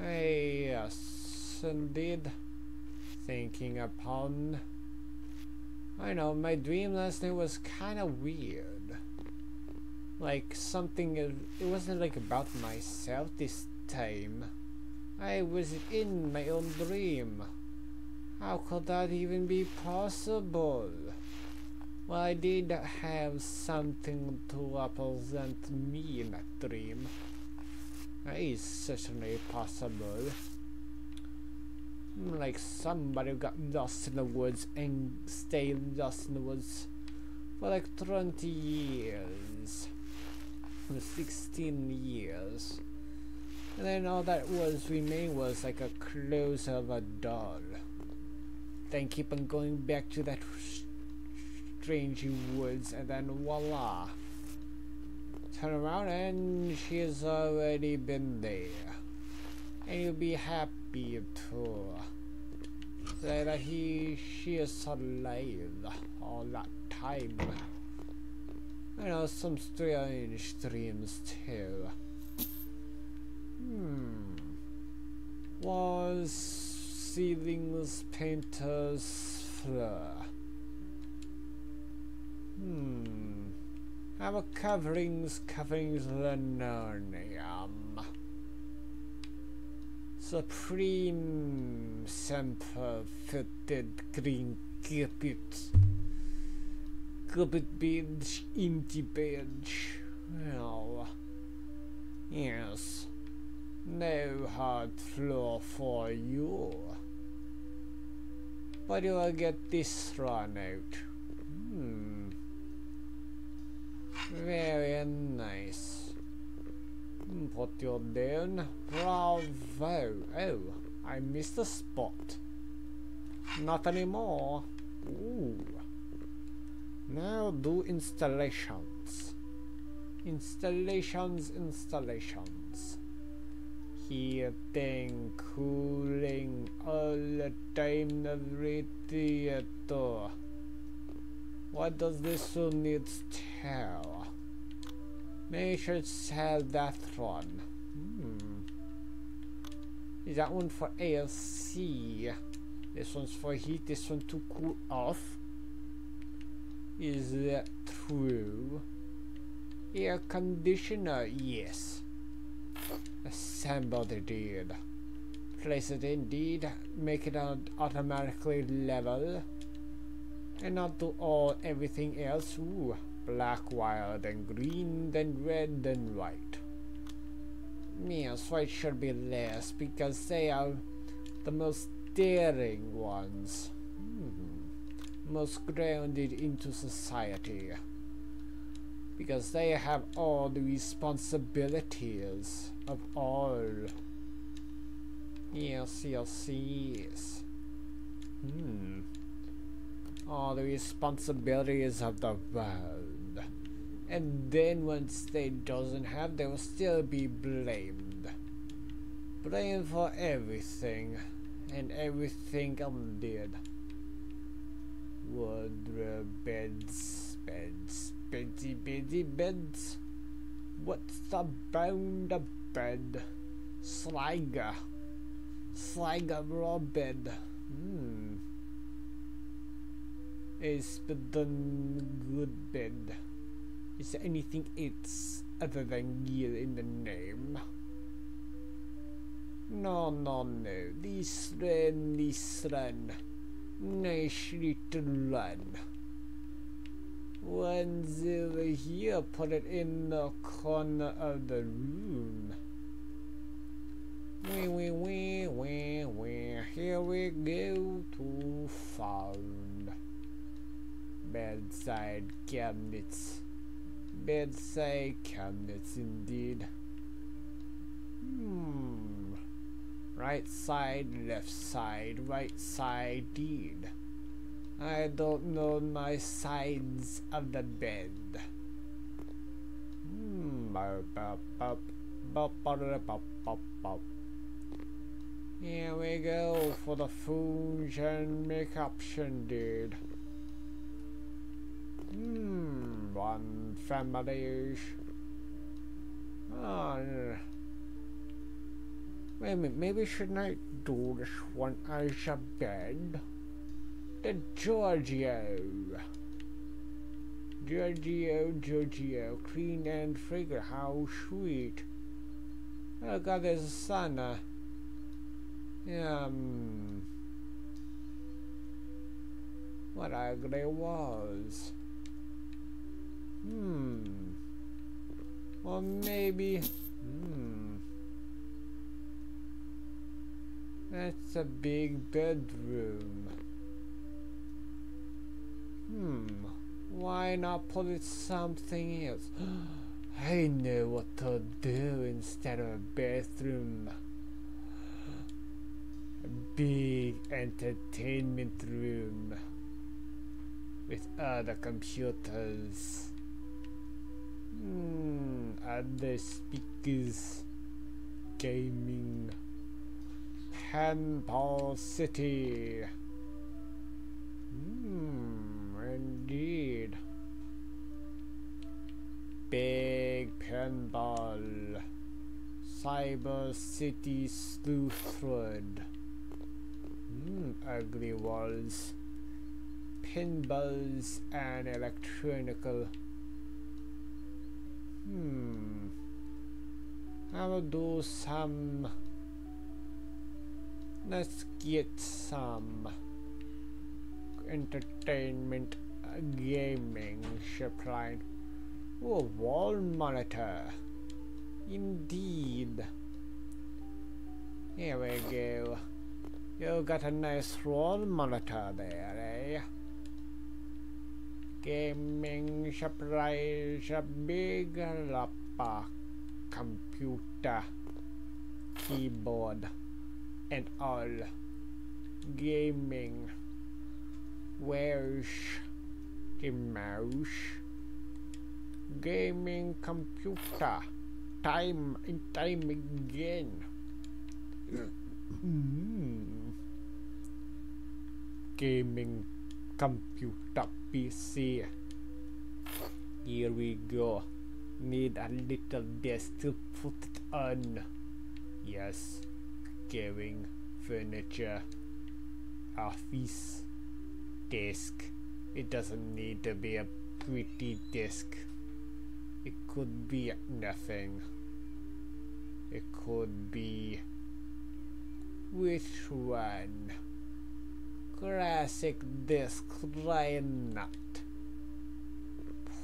Yes, indeed. Thinking upon. I know, my dream last night was kind of weird. Like something, it wasn't like about myself this time. I was in my own dream. How could that even be possible? Well, I did have something to represent me in that dream. That is certainly possible. Like somebody got lost in the woods and stayed lost in the woods for like 20 years. 16 years. And then all that was remain was like a close of a doll. Then keep on going back to that strange woods and then voila turn around and she's already been there And you'll be happy too. That he she is alive all that time. You know, some strange dreams too. Hmm. Was ceilings painter's floor. Hmm. Our coverings, coverings linoleum. Supreme Semper fitted green carpet. Carpet bench, empty bench. Well, yes. No hard floor for you. But you will get this run out. Hmm. Very nice. Put you down. Bravo. Oh, I missed a spot. Not anymore. Ooh. Now do installations. Installations, installations. Heating, cooling, all the time, every theater. What does this unit tell? Maybe should sell that one. Hmm. Is that one for ALC? This one's for heat, this one to cool off. Is that true? Air conditioner, yes. Assemble the deed. Place it indeed, make it automatically level and not do all everything else. Ooh, black white, then green, then red, then white. Yes, white should be less because they are the most daring ones. Most grounded into society. Because they have all the responsibilities of all. Yes, yes, yes. Hmm all the responsibilities of the world. And then once they doesn't have, they will still be blamed. Blamed for everything, and everything undid. Wardrobe, beds, beds, beddy, beddy, beds. What's the bound of bed? Sliger. Sliger raw bed. Hmm is the good bed. Is there anything else other than gear in the name? No, no, no. This run, this run. Nice little run. One's over here, put it in the corner of the room. Wee wee wee wee wee. Here we go to found bedside cabinets. Bedside cabinets indeed. Hmm. Right side, left side, right side, deed. I don't know my sides of the bed. Hmm. Here we go for the fusion make option, dude. Hmm, one family. Oh, minute, maybe shouldn't I do this one as a bed? The Giorgio. Giorgio, Giorgio, clean and fragrant, how sweet. Oh god, there's a sun. Uh, um, what ugly was. Hmm. Or maybe... That's a big bedroom. Hmm. Why not put it something else? I know what to do instead of a bathroom. A big entertainment room with other computers. Hmm, other speakers, gaming, Pinball City. Hmm, indeed. Big pinball. Cyber City Sleuthwood. Hmm, ugly walls. Pinballs and electronical. Hmm. I will do some. Let's get some entertainment uh, gaming supply. Oh, wall monitor. Indeed. Here we go. You got a nice wall monitor there, eh? Gaming surprise, a big laptop computer, keyboard, and all. Gaming. Where's the mouse? Gaming computer. Time and time again. Mm. Gaming computer PC. Here we go. Need a little desk to put it on. Yes. Gaming furniture. Office. Desk. It doesn't need to be a pretty desk. It could be nothing. It could be which one? Classic disc try not.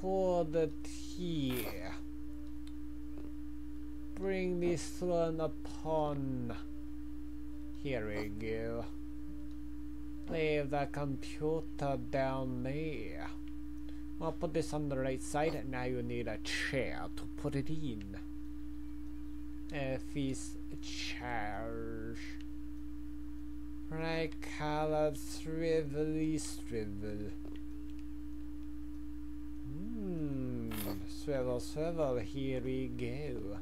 Put it here. Bring this one upon. Here we go. Leave the computer down there. I'll put this on the right side now you need a chair to put it in. Office chairs. Right color swivelly swivel. Hmm, swivel swivel, here we go.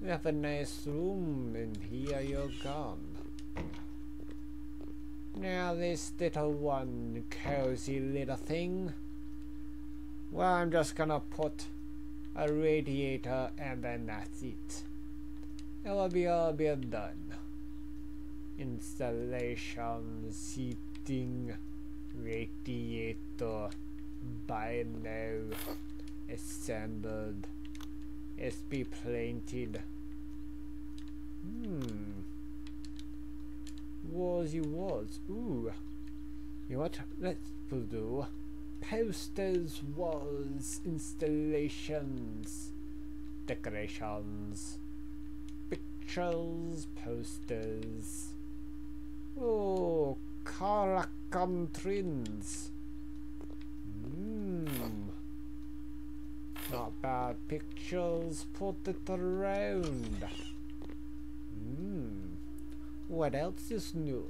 We have a nice room and here you're gone. Now this little one, cozy little thing. Well, I'm just gonna put a radiator and then that's it. It will be all be done installation seating radiator by now assembled SB planted hmm was you was ooh you know what let's do posters walls installations decorations pictures posters Oh, Caracantrins. Mmm. Not bad pictures. Put it around. What else is new?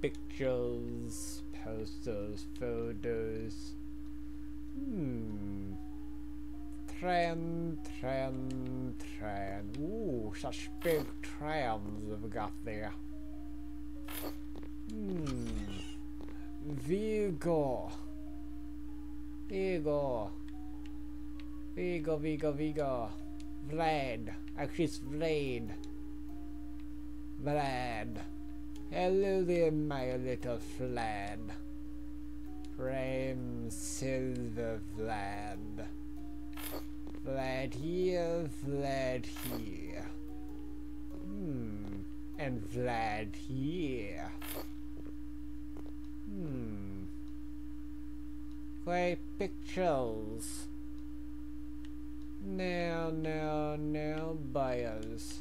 Pictures, posters, photos. Hmm. Trend, trend, trend. Ooh, such big trends we've got there. Hmm. Vigo. Vigo. Vigo, Vigo, Vigo. Vlad. Actually, it's Vlad. Vlad. Hello there, my little Vlad. Frame Silver Vlad. Vlad here, Vlad here. Hmm. And Vlad here. Hmm. Great pictures. Now, now, now, buyers.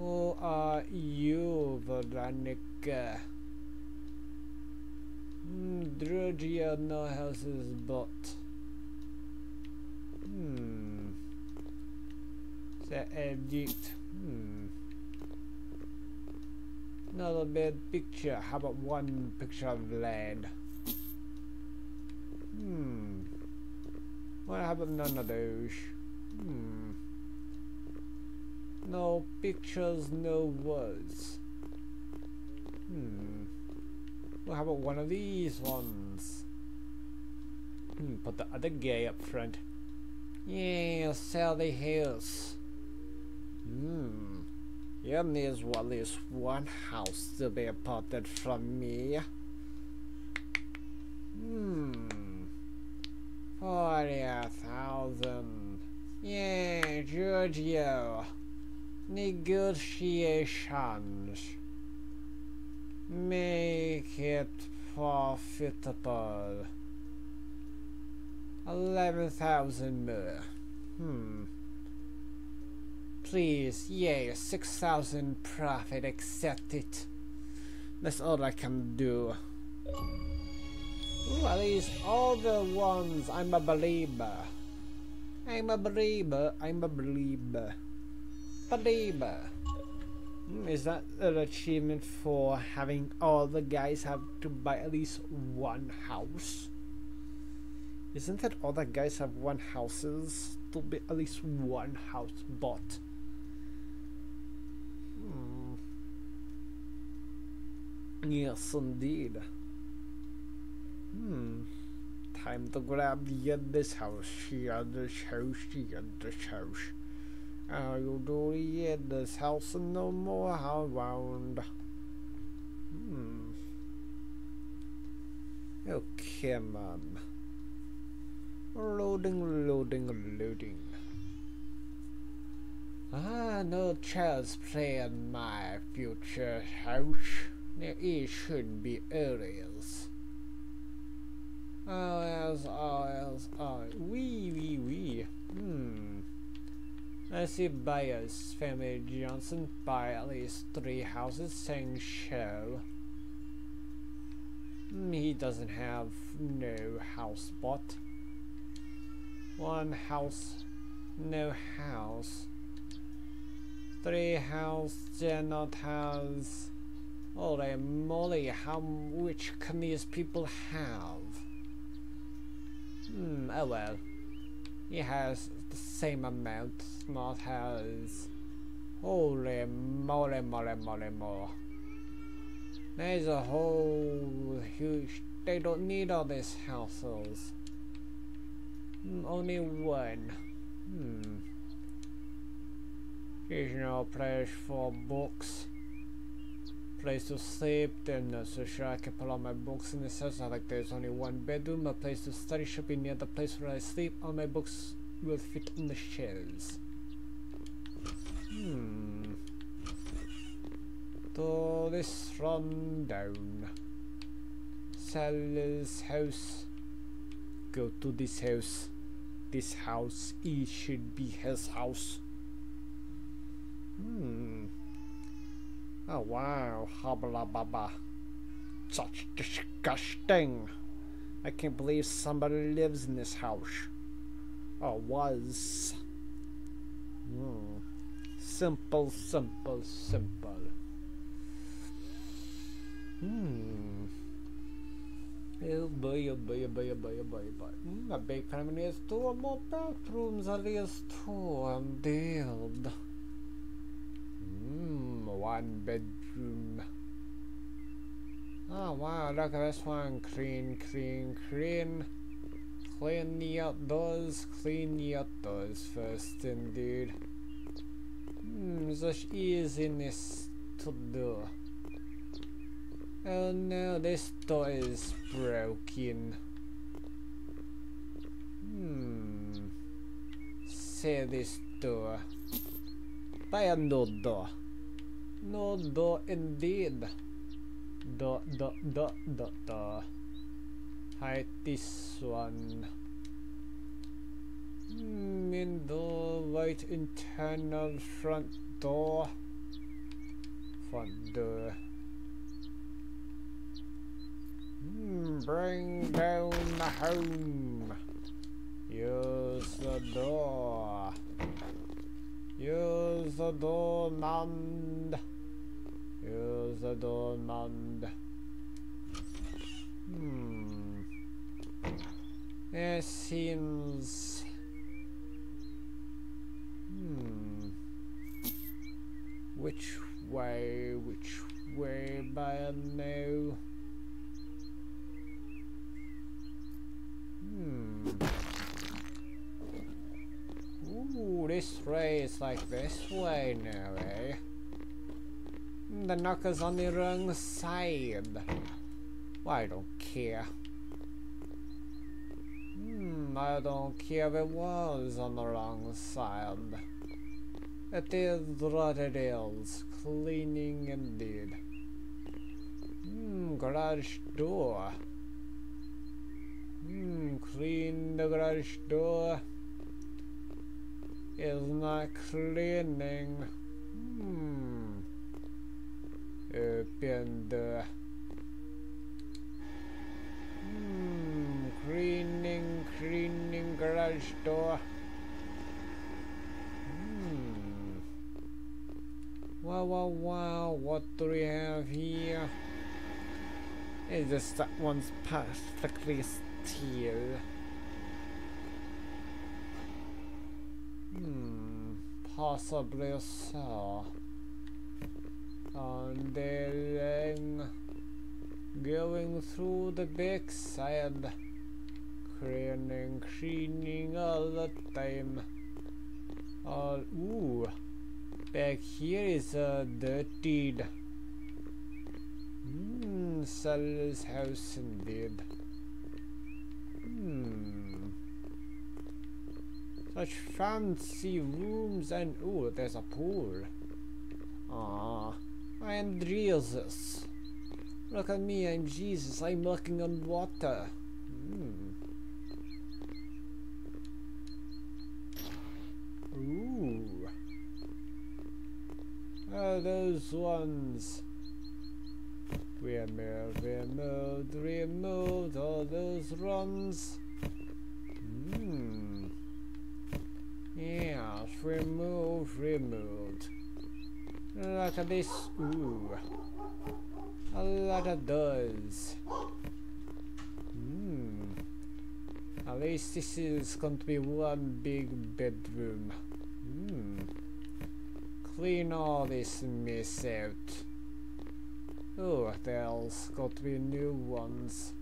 Who are you, Veronica? Hmm, Drudgia no houses but. Hmm. The object. Hmm. Not a bad picture. How about one picture of land? Hmm. Well, how about none of those? Hmm. No pictures, no words. Hmm. Well, how about one of these ones? Hmm, put the other guy up front. Yeah, sell the house. Hmm. Yeah, there's well, least one house to be parted from me. Hmm. Forty thousand. Yeah, Giorgio. Negotiations. Make it profitable. Eleven thousand more. Hmm. Please, yay, six thousand profit, accept it. That's all I can do. Ooh, at least all the ones I'm a believer. I'm a believer, I'm a believer. Believer. Hmm, Is that an achievement for having all the guys have to buy at least one house? Isn't it all the guys have one houses to be at least one house bought? Hmm. Yes, indeed. Hmm. Time to grab the this house, the this house, the this house. I will do the this house no more around. Hmm. Okay, man. Loading, loading, loading. Ah, no child's play in my future house. There is should be areas. Oh, yes, oh, yes, oh, wee, wee, wee. Hmm. See buyers, family Johnson buy at least three houses saying show. Hmm, He doesn't have no house bought. One house, no house. Three house, not house. Holy moly, how much can these people have? Hmm, oh well. He has the same amount, small has. Holy moly, moly, moly, moly. There's a whole huge. They don't need all these houses. Only one. Hmm. There's no place for books. Place to sleep, then not so sure I can put all my books in this house. I like there's only one bedroom. A place to study should be near the place where I sleep. All my books will fit in the shelves. Hmm. To this rundown. Seller's house. Go to this house. This house it should be his house. Hmm. Oh wow, habla baba. Such disgusting. I can't believe somebody lives in this house. Or was. Hmm. Simple, simple, simple. Hmm. Oh boy, oh boy, oh boy, oh boy, oh boy, oh boy. Hmm, a big family has two or more bathrooms, at least two, I'm dead. Hmm, one bedroom. Oh wow, look at this one. Clean, clean, clean. Clean the outdoors, clean the outdoors first, indeed. Hmm, such easiness to do. Oh no, this door is broken. Hmm. Say this door. Buy a no door. No door indeed. Do do do do do. Hide this one. Hmm, in the right internal front door. Front door. Hmm, bring down the home. Use the door. Use the door, Nand. Use the door, Nand. Seems. Hmm. which way, which way by now? Hmm. Ooh, this way is like this way now, eh? The knocker's on the wrong side. Well, I don't care. I don't care if it was on the wrong side. It is what it is. Cleaning indeed. Hmm, garage door. Hmm, clean the garage door. Is not cleaning. Hmm. Open the Hmm, cleaning garage door. Hmm. Wow, wow, wow, what do we have here? Is this that one's perfectly still? Hmm, possibly so. And then going through the backside, cleaning, cleaning all the time. All ooh, back here is uh, dirtied. Hmm, seller's house indeed. Hmm. Such fancy rooms and ooh, there's a pool. Ah, I am Jesus. Look at me, I'm Jesus. I'm walking on water. Oh, those ones. We removed, removed, removed all those runs. Hmm. Yes, removed, removed. Look at this. Ooh. A lot of those. Hmm. At least this is going to be one big bedroom. Hmm. Clean all this mess out. Oh, there's got to be new ones.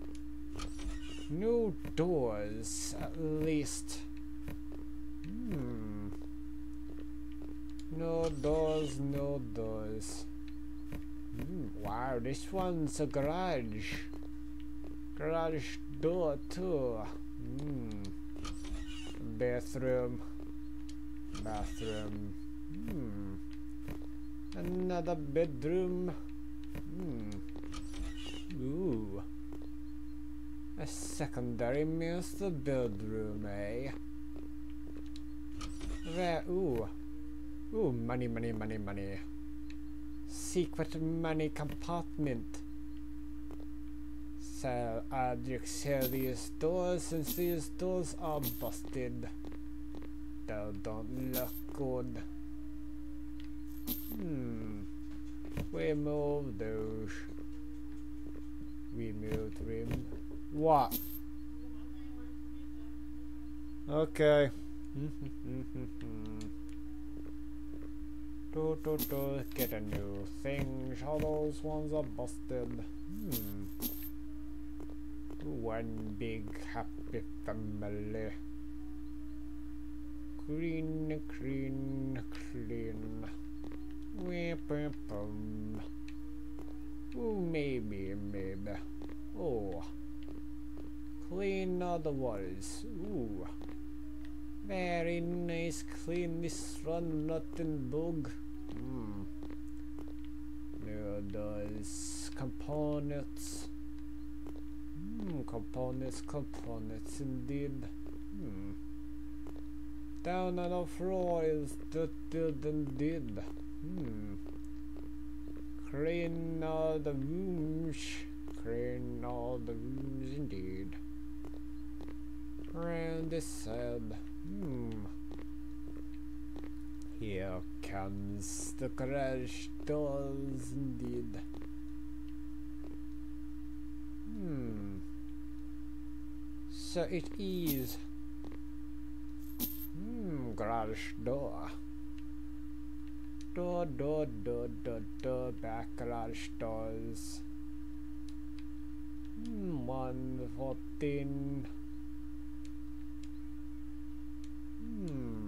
New doors, at least. Hmm. No doors, no doors. Mm, wow, this one's a garage. Garage door too. Mm. Bathroom. Bathroom. Hmm. Another bedroom. Hmm. Ooh. A secondary master bedroom, eh? There, ooh. Ooh, money, money, money, money secret money compartment. So just sell these doors since these doors are busted. They don't look good. Hmm. Remove those. Remove, remove. What? Okay. Do, do, do, get a new thing. All those ones are busted. Hmm. One big happy family. Clean, clean, clean. Ooh, maybe, maybe. Oh. Clean all the walls. Ooh. Very nice, clean this run, nothing bug. Hmm. There those components. Hmm, components, components indeed. Hmm. Down on the floor is dirty indeed. Hmm. Clean all the rooms. Clean all the rooms indeed. Around this side. Hmm. Here comes the garage doors indeed. Hmm. So it is. Hmm, garage door. Door, door, door, door, door, back garage doors. Hmm, one fourteen. Hmm.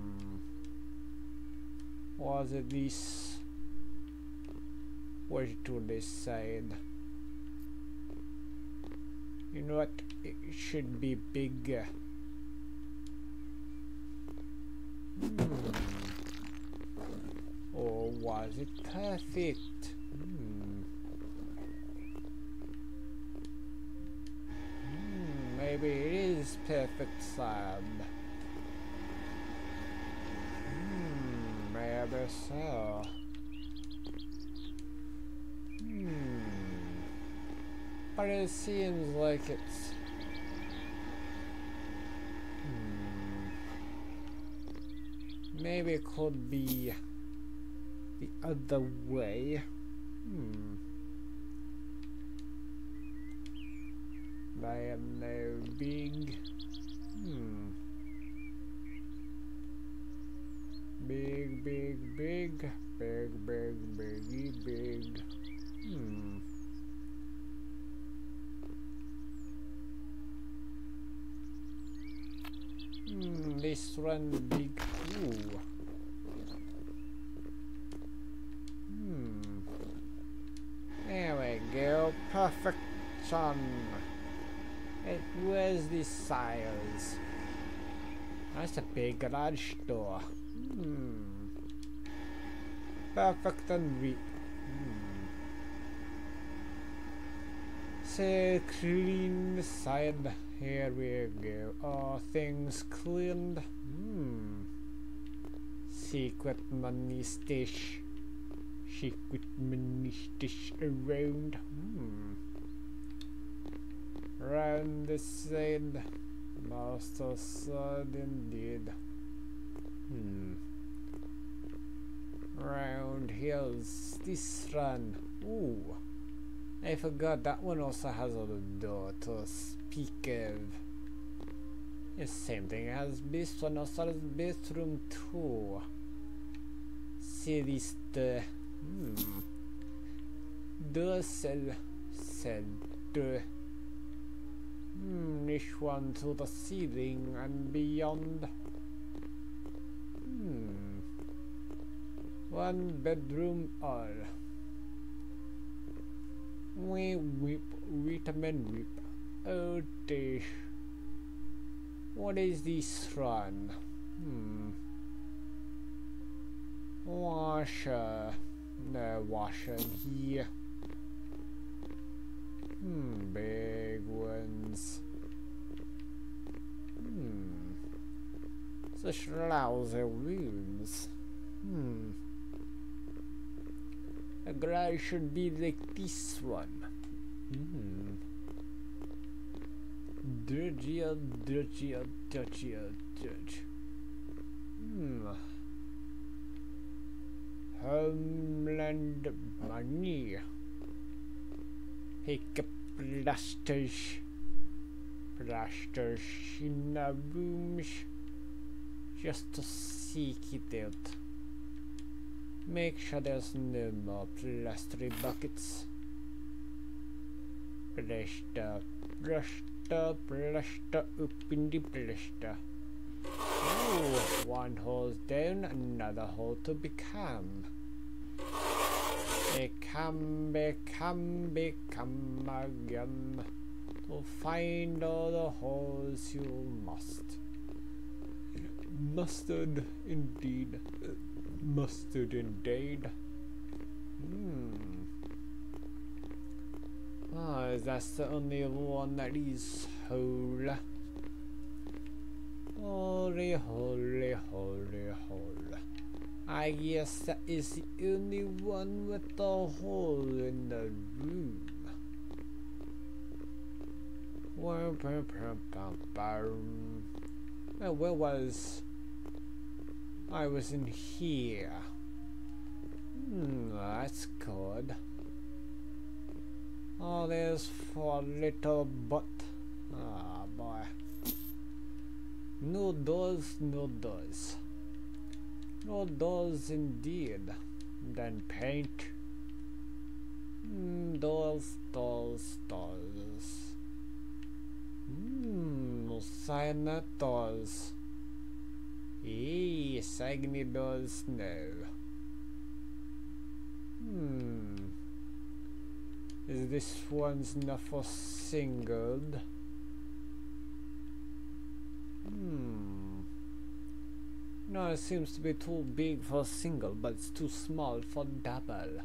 Was it this? Was to this side? You know what? It should be bigger. Was it perfect? Hmm. Hmm, maybe it is perfect slab. Hmm, maybe so. Hmm. But it seems like it's hmm. Maybe it could be the other way. Hmm. I am no big. Hmm. Big, big, big, big, big, biggy, big. Hmm. Hmm, this one big. Ooh. Hmm. There we go. Perfection. It was the size. That's a big garage door. Hmm. Perfect and re. Hmm. So clean side. Here we go. All things cleaned. Hmm. Secret money stash. Secret money stash around. Round the side. Master side indeed. Hmm. Round hills. This run. Ooh. I forgot that one also has a door to speak of. The same thing as this one also has bathroom too. See this the hmm. The cell cell the this one to the ceiling and beyond. Hmm. One bedroom all. We whip, vitamin whip. Oh dear. What is this run? Hmm. Washer. No washer here. Hmm, big ones. Hmm. Such lousy rooms. Hmm. A guy should be like this one. Hmm. Dirtier, dirtier, dirtier, dirty. Hmm. Homeland money. Up plasters. Plasters in the rooms. Just to seek it out. Make sure there's no more plastery buckets. Plaster, plaster, plaster up in the plaster. Oh, one hole's down, another hole to become. Become, become, become again. To find all the holes you must. Mustard, indeed. Mustard indeed. Hmm. Ah, that's the only one that is whole. Holy, holy, holy, holy. I guess that is the only one with a hole in the room. Where was I was in here. Hmm, that's good. Oh, there's for little butt. Ah, boy. No doors, no doors. No doors indeed. Then paint. Mm, dolls, dolls, dolls. Hmm, cyanide dolls. Yes, Agni dolls, no. Hmm. Is this one's not for singled? Hmm. It seems to be too big for single, but it's too small for double.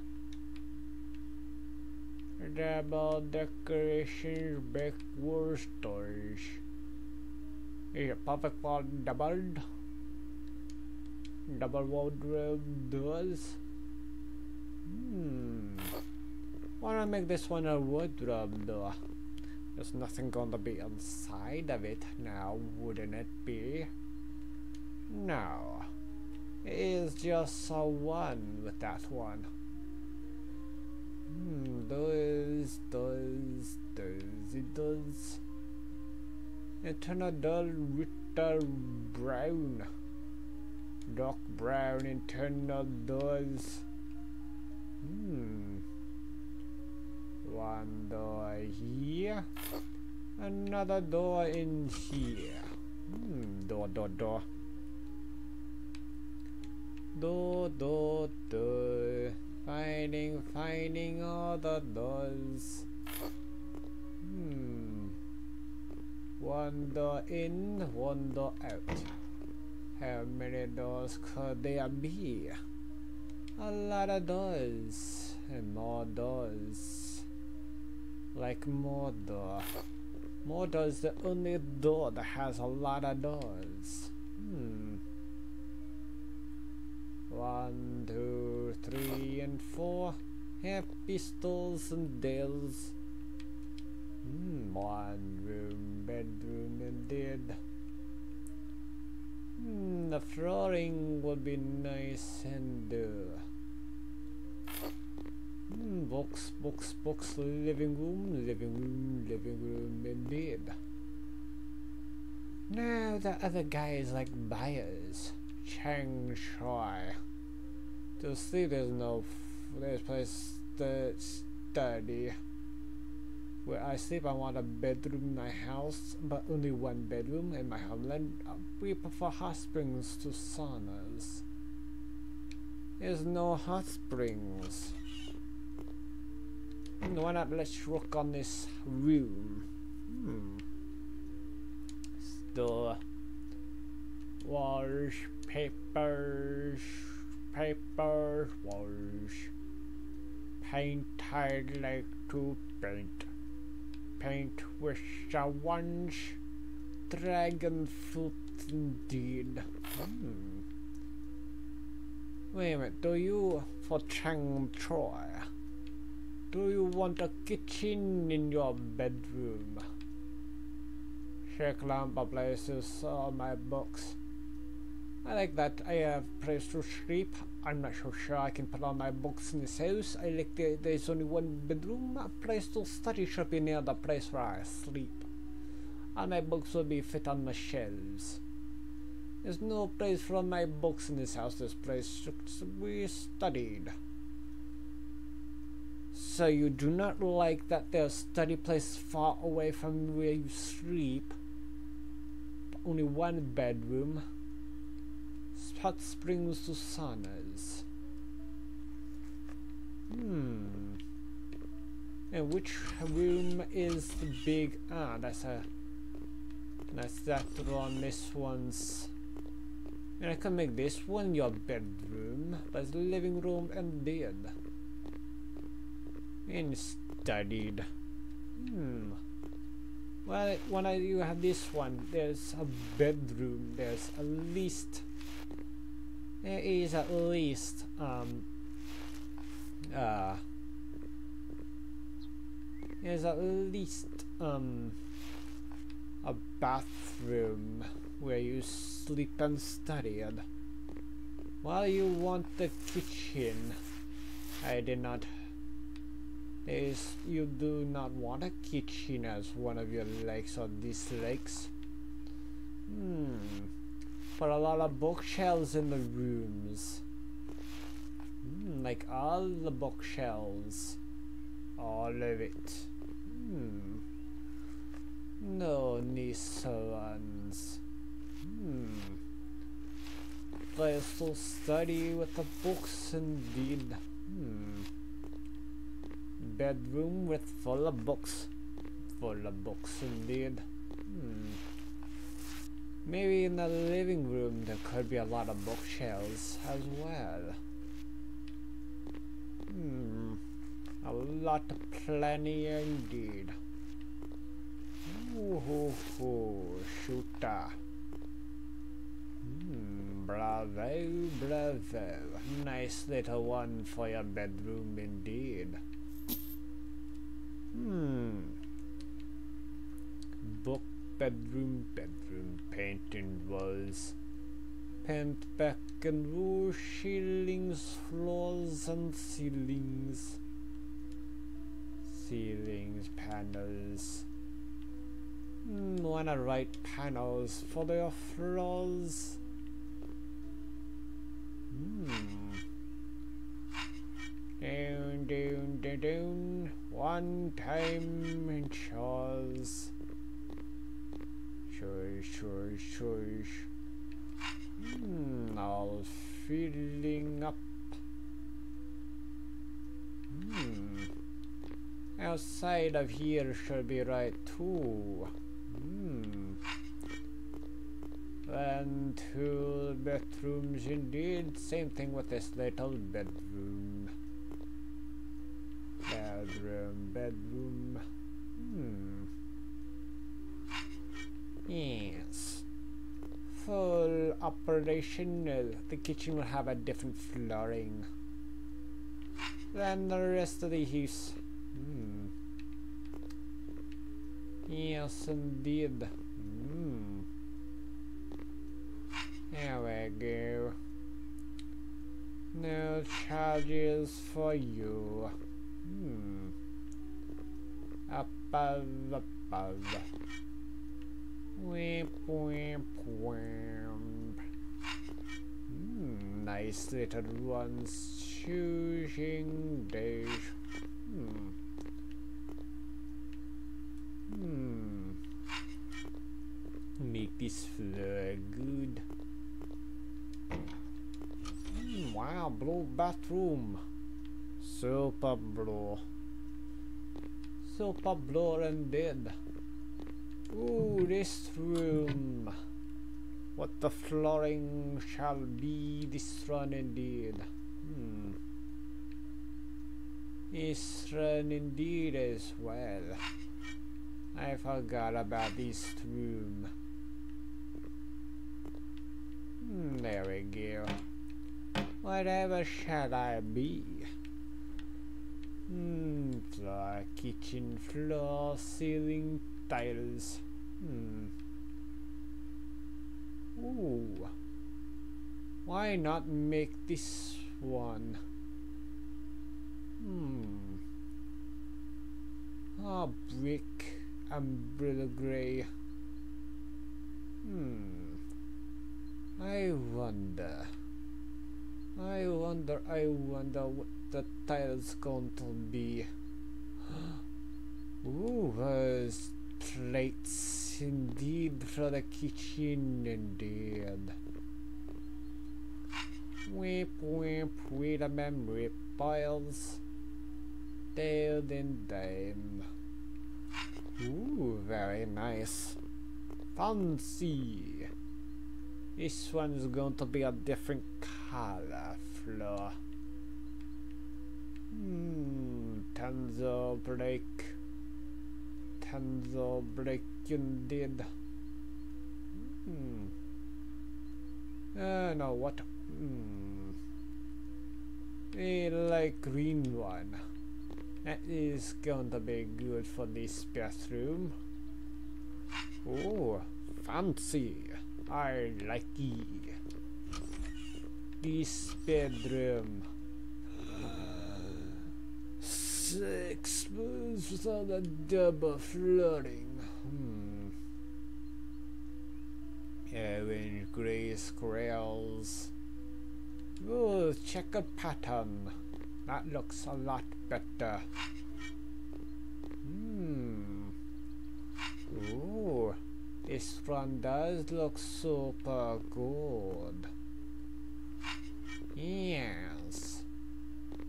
Double decorations, backward storage. Is it perfect for doubled? Double wardrobe doors? Hmm. Wanna make this one a wardrobe though? There's nothing gonna be inside of it now, wouldn't it be? No. It is just a one with that one. Hmm, does, does, does, it does. Internal dull Ritter brown. Dark brown internal does. Hmm. One door here. Another door in here. Hmm, door, door, door. Door, do, do. Finding, finding all the doors. Hmm. One door in, one door out. How many doors could there be? A lot of doors. And more doors. Like more Mordor. Mordor is the only door that has a lot of doors. One, two, three, and four. Have pistols and dales. Hmm, one room, bedroom, indeed. Hmm, the flooring would be nice and uh, Hmm, box, box, books, living room, living room, living room, indeed. Now the other guys like buyers, Chang Choi. To see there's no, there's place to study. Where I sleep, I want a bedroom in my house, but only one bedroom in my homeland. We prefer hot springs to saunas. There's no hot springs. Why not let's work on this room? Hmm. Store. Wash, papers, papers, wash. Paint I'd like to paint. Paint with a ones. Dragon foot indeed. Hmm. Wait a minute, do you for Chang Troy? Do you want a kitchen in your bedroom? Check lamp places on my books. I like that I have place to sleep. I'm not so sure I can put all my books in this house. I like the, there's only one bedroom. A place to study should be near the place where I sleep. All my books will be fit on the shelves. There's no place for my books in this house. This place should be studied. So you do not like that there's study place far away from where you sleep. Only one bedroom. Hot springs to saunas. Hmm. And which room is the big ah that's a that's that one this one's and I can make this one your bedroom, but it's living room and bed and studied. Hmm. Well, when I you have this one, there's a bedroom. There's at least there is at least um uh there's at least um a bathroom where you sleep and study. And While you want the kitchen, I did not is you do not want a kitchen as one of your likes or dislikes. Hmm. Put a lot of bookshelves in the rooms. Hmm, like all the bookshelves. All of it. Hmm. No ones. Hmm. Place to study with the books indeed. Hmm. Bedroom with full of books. Full of books indeed. Maybe in the living room there could be a lot of bookshelves as well. Hmm. A lot of plenty indeed. Ooh, hoo, hoo, shooter. Hmm, bravo, bravo. Nice little one for your bedroom indeed. Hmm. Book, bedroom, bedroom, painting walls. Paint back and wall, ceilings, floors and ceilings. Ceilings, panels. Mm, wanna write panels for the floors? Hmm. Down, down, down, down. One time in Charles. Sure, sure, sure. Hmm, all filling up. Hmm. Outside of here should be right too. Hmm. And two bedrooms indeed. Same thing with this little bedroom. Bedroom, bedroom. Hmm. Yes. Full operational. The kitchen will have a different flooring than the rest of the house. Hmm. Yes, indeed. Hmm. There we go. No charges for you. Hmm. Above, above. Hmm, nice little ones choosing days. Hmm. Hmm. Make this floor good. Mm, wow, blue bathroom. Super blue. Super blue indeed. Ooh, this room. What the flooring shall be this run indeed. Hmm. This run indeed as well. I forgot about this room. Hmm, there we go. Whatever shall I be? Hmm, floor, kitchen floor, ceiling tiles. Hmm. Ooh. Why not make this one? Hmm. Ah, brick umbrella grey. Hmm. I wonder. I wonder, I wonder what the title's going to be. Ooh, there's plates indeed for the kitchen indeed. Whip, whip, wait the memory piles. Dead and dime. Ooh, very nice. Fancy. This one's going to be a different color floor. Hmm, Tenzo break. Tenzo break indeed. Hmm. Uh, no, what? Hmm. I like green one. That is going to be good for this bathroom. Oh, fancy. I like it. This bedroom. Six moves without a double flooring. Orange gray squirrels. Oh, checkered pattern. that looks a lot better. Hmm. Ooh, this one does look super good. Yes.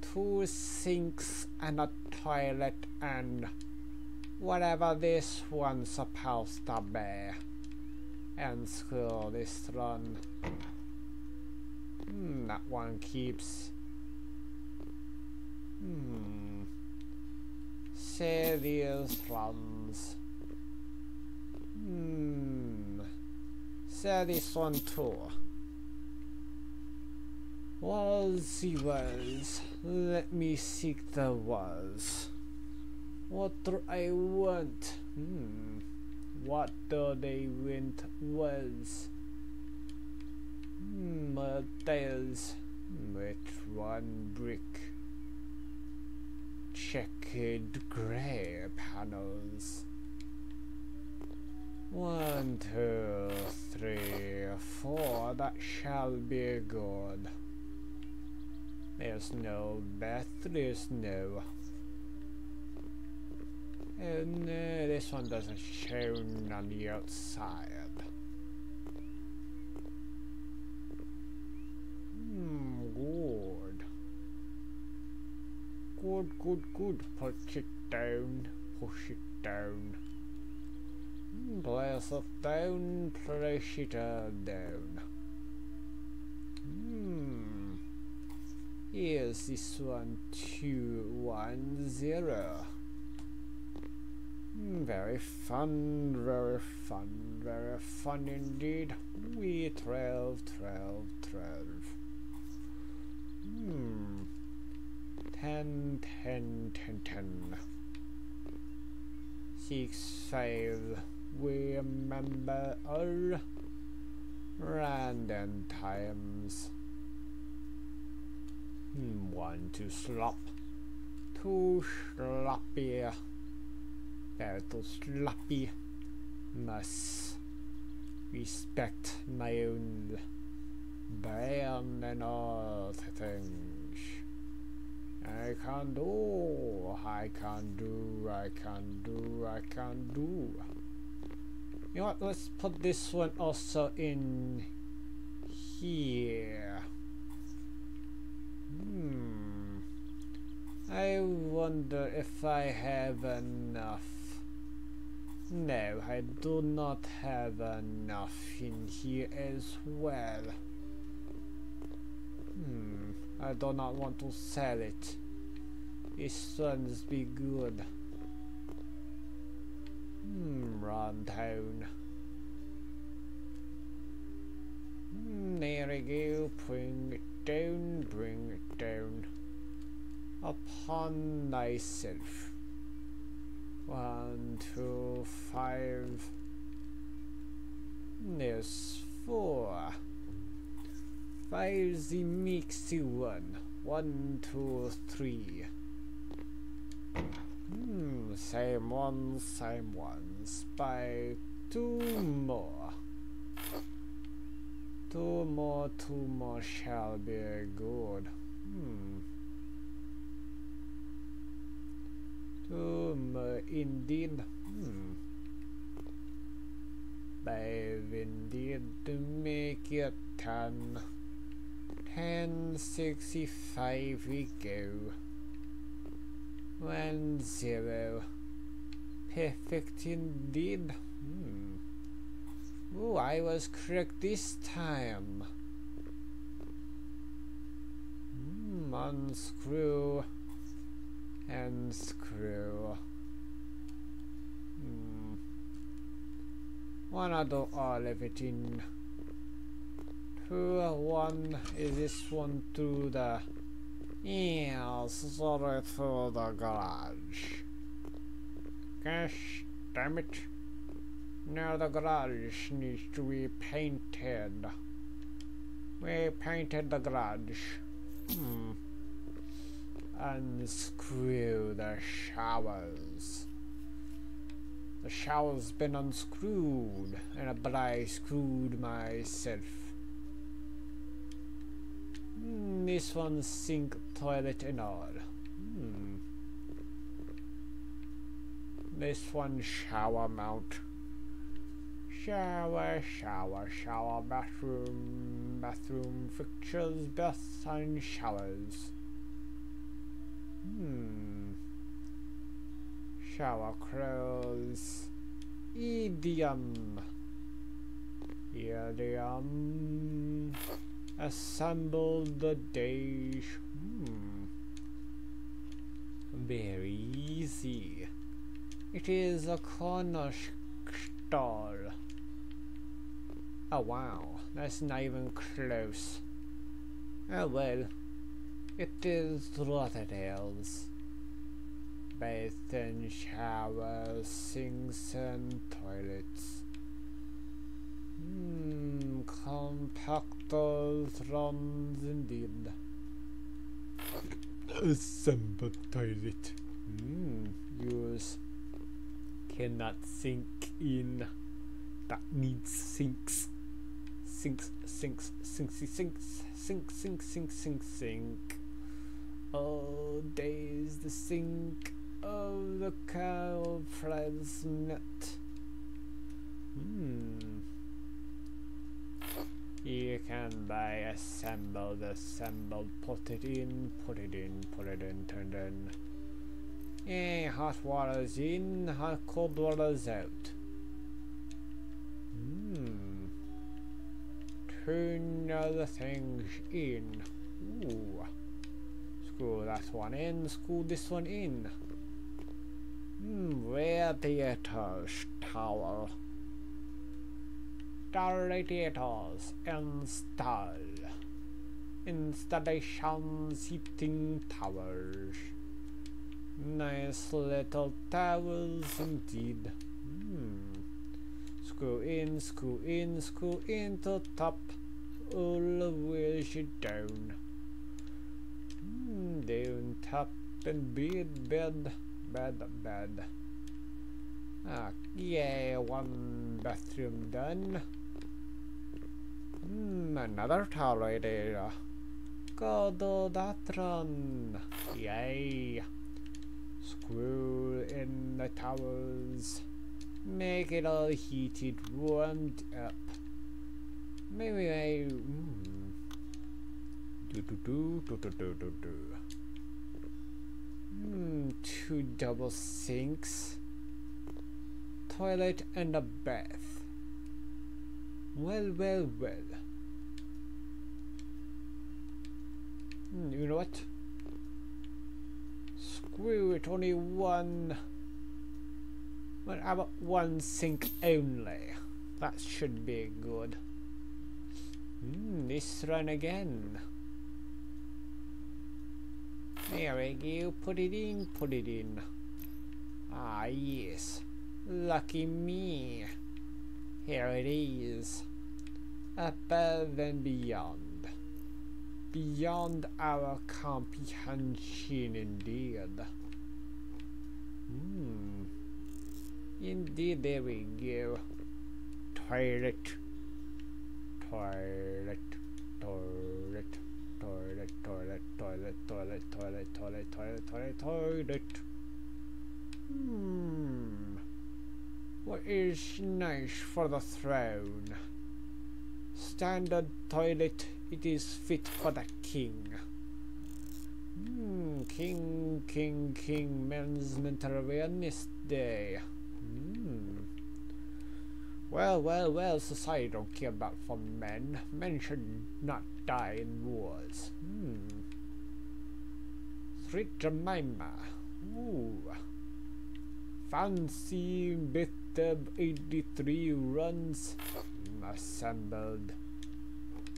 Two sinks and a toilet and whatever this one's supposed to be. And screw this one. Hmm, that one keeps. Hmm. These ones. Hmm. Say this one too. Was he was. Let me seek the was. What do I want? Hmm. What do they want was? Hmm, what is which one brick? Checkered grey panels. One, two, three, four. That shall be good. There's no bath, there's no. And uh, this one doesn't show on the outside. Hmm, good. Good, good, good. Push it down, push it down. Place it down, place it uh, down. Hmm. Here's this one, two, one, zero. Very fun, very fun, very fun indeed. We 12, 12, 12. Hmm. 10, 10, 10, 10. 6, 5. We remember all random times. Hmm, one to slop. Too sloppy. Too sloppy. Must respect my own brand and all the things. I can do, I can do, I can do, I can do. You know what, let's put this one also in here. Hmm. I wonder if I have enough. No, I do not have enough in here as well. Hmm, I do not want to sell it. This one's be good. Hmm, run down. Hmm, there we go, bring it down, bring it down. Upon thyself. One, two, five. There's four. Five's the mixy one. One, two, three. Hmm, same ones, same ones. By two more. Two more, two more shall be good. Hmm. More indeed. Hmm. Five indeed to make it ten. Ten sixty-five we go. One zero. Perfect indeed. Hmm. Oh, I was correct this time. Hmm, unscrew and screw. Hmm. Of it in two, one, is this one to the Yes, sorry for the garage. Gosh damn it. Now the garage needs to be painted. We painted the garage. Hmm. Unscrew the showers. The shower's been unscrewed, and but I screwed myself. Mm, this one sink toilet and all. Hmm. This one shower mount. Shower, shower, shower, bathroom, bathroom fixtures, baths and showers. Hmm. Shower crows. Idiom. Idiom. Assemble the dish. Hmm. Very easy. It is a corner store. Oh wow, that's not even close. Oh well, it is Rotterdale's. Bath and showers, sinks and toilets. Hmm, compactors runs indeed. Assemble toilet. Hmm, use cannot sink in. That needs sinks. Sinks, sinks, sinks, sinks, sink, sink, sink, sink, sink. All days the sink of the cow Fred's net. Hmm. You can buy assembled, assembled, put it in, put it in, put it in, turn it in. Yeah, hot water's in, hot cold water's out. Hmm. Turn other things in. Ooh. Screw that one in, screw this one in. Hmm, radiators tower. Radiators install. Installation heating towers. Nice little towels indeed. Hmm. Screw in, screw in, screw into top. All the way down down top and bed, bed, bed, bed. Okay, one bathroom done. Hmm, another toilet area. Go to oh, that run. Yay. Screw in the towels. Make it all heated, warmed up. Maybe I... Mm. Do do do do do do do do. Hmm, two double sinks. Toilet and a bath. Well, well, well. Hmm, you know what? Screw it, only one. Well, how about one sink only? That should be good. Hmm, this run again. There we go, put it in, put it in. Ah, yes. Lucky me. Here it is. Above and beyond. Beyond our comprehension, indeed. Hmm. Indeed, there we go. Toilet. Toilet. Toilet. Toilet, toilet, toilet, toilet, toilet, toilet, toilet, toilet, toilet. Hmm. What is nice for the throne? Standard toilet, it is fit for the king. Hmm, king, king, king, men's mental awareness day. Hmm. Well, well, well, society don't care about for men. Men should not die in wars. Hmm. Sweet Jemima. Ooh. Fancy of 83 runs. Assembled.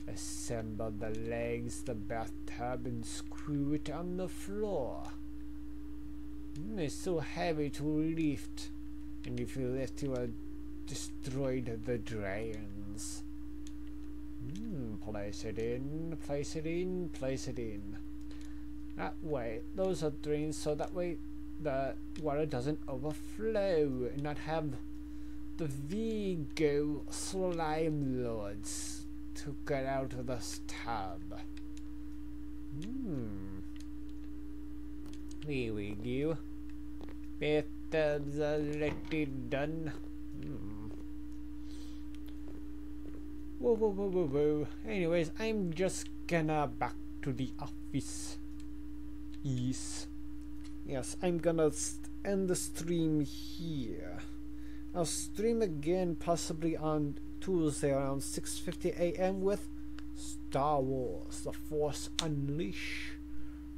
Assemble the legs, the bathtub, and screw it on the floor. Mm, it's so heavy to lift, and if you lift, you will destroy the drains. Hmm, place it in, place it in, place it in. That way, those are drains, so that way the water doesn't overflow and not have the Vigo slime lords to get out of the tub. Hmm. Here we go. Bathtubs already done. Hmm. Whoa, whoa, whoa, whoa, whoa. Anyways, I'm just gonna back to the office. Yes. Yes, I'm gonna end the stream here. I'll stream again possibly on Tuesday around 6.50 a.m. with Star Wars The Force Unleash.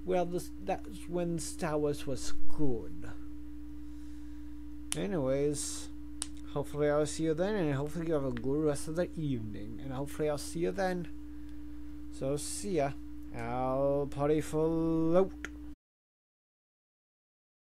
Well, this, that's when Star Wars was good. Anyways, hopefully I'll see you then, and hopefully you have a good rest of the evening, and hopefully I'll see you then. So, see ya. I'll party float.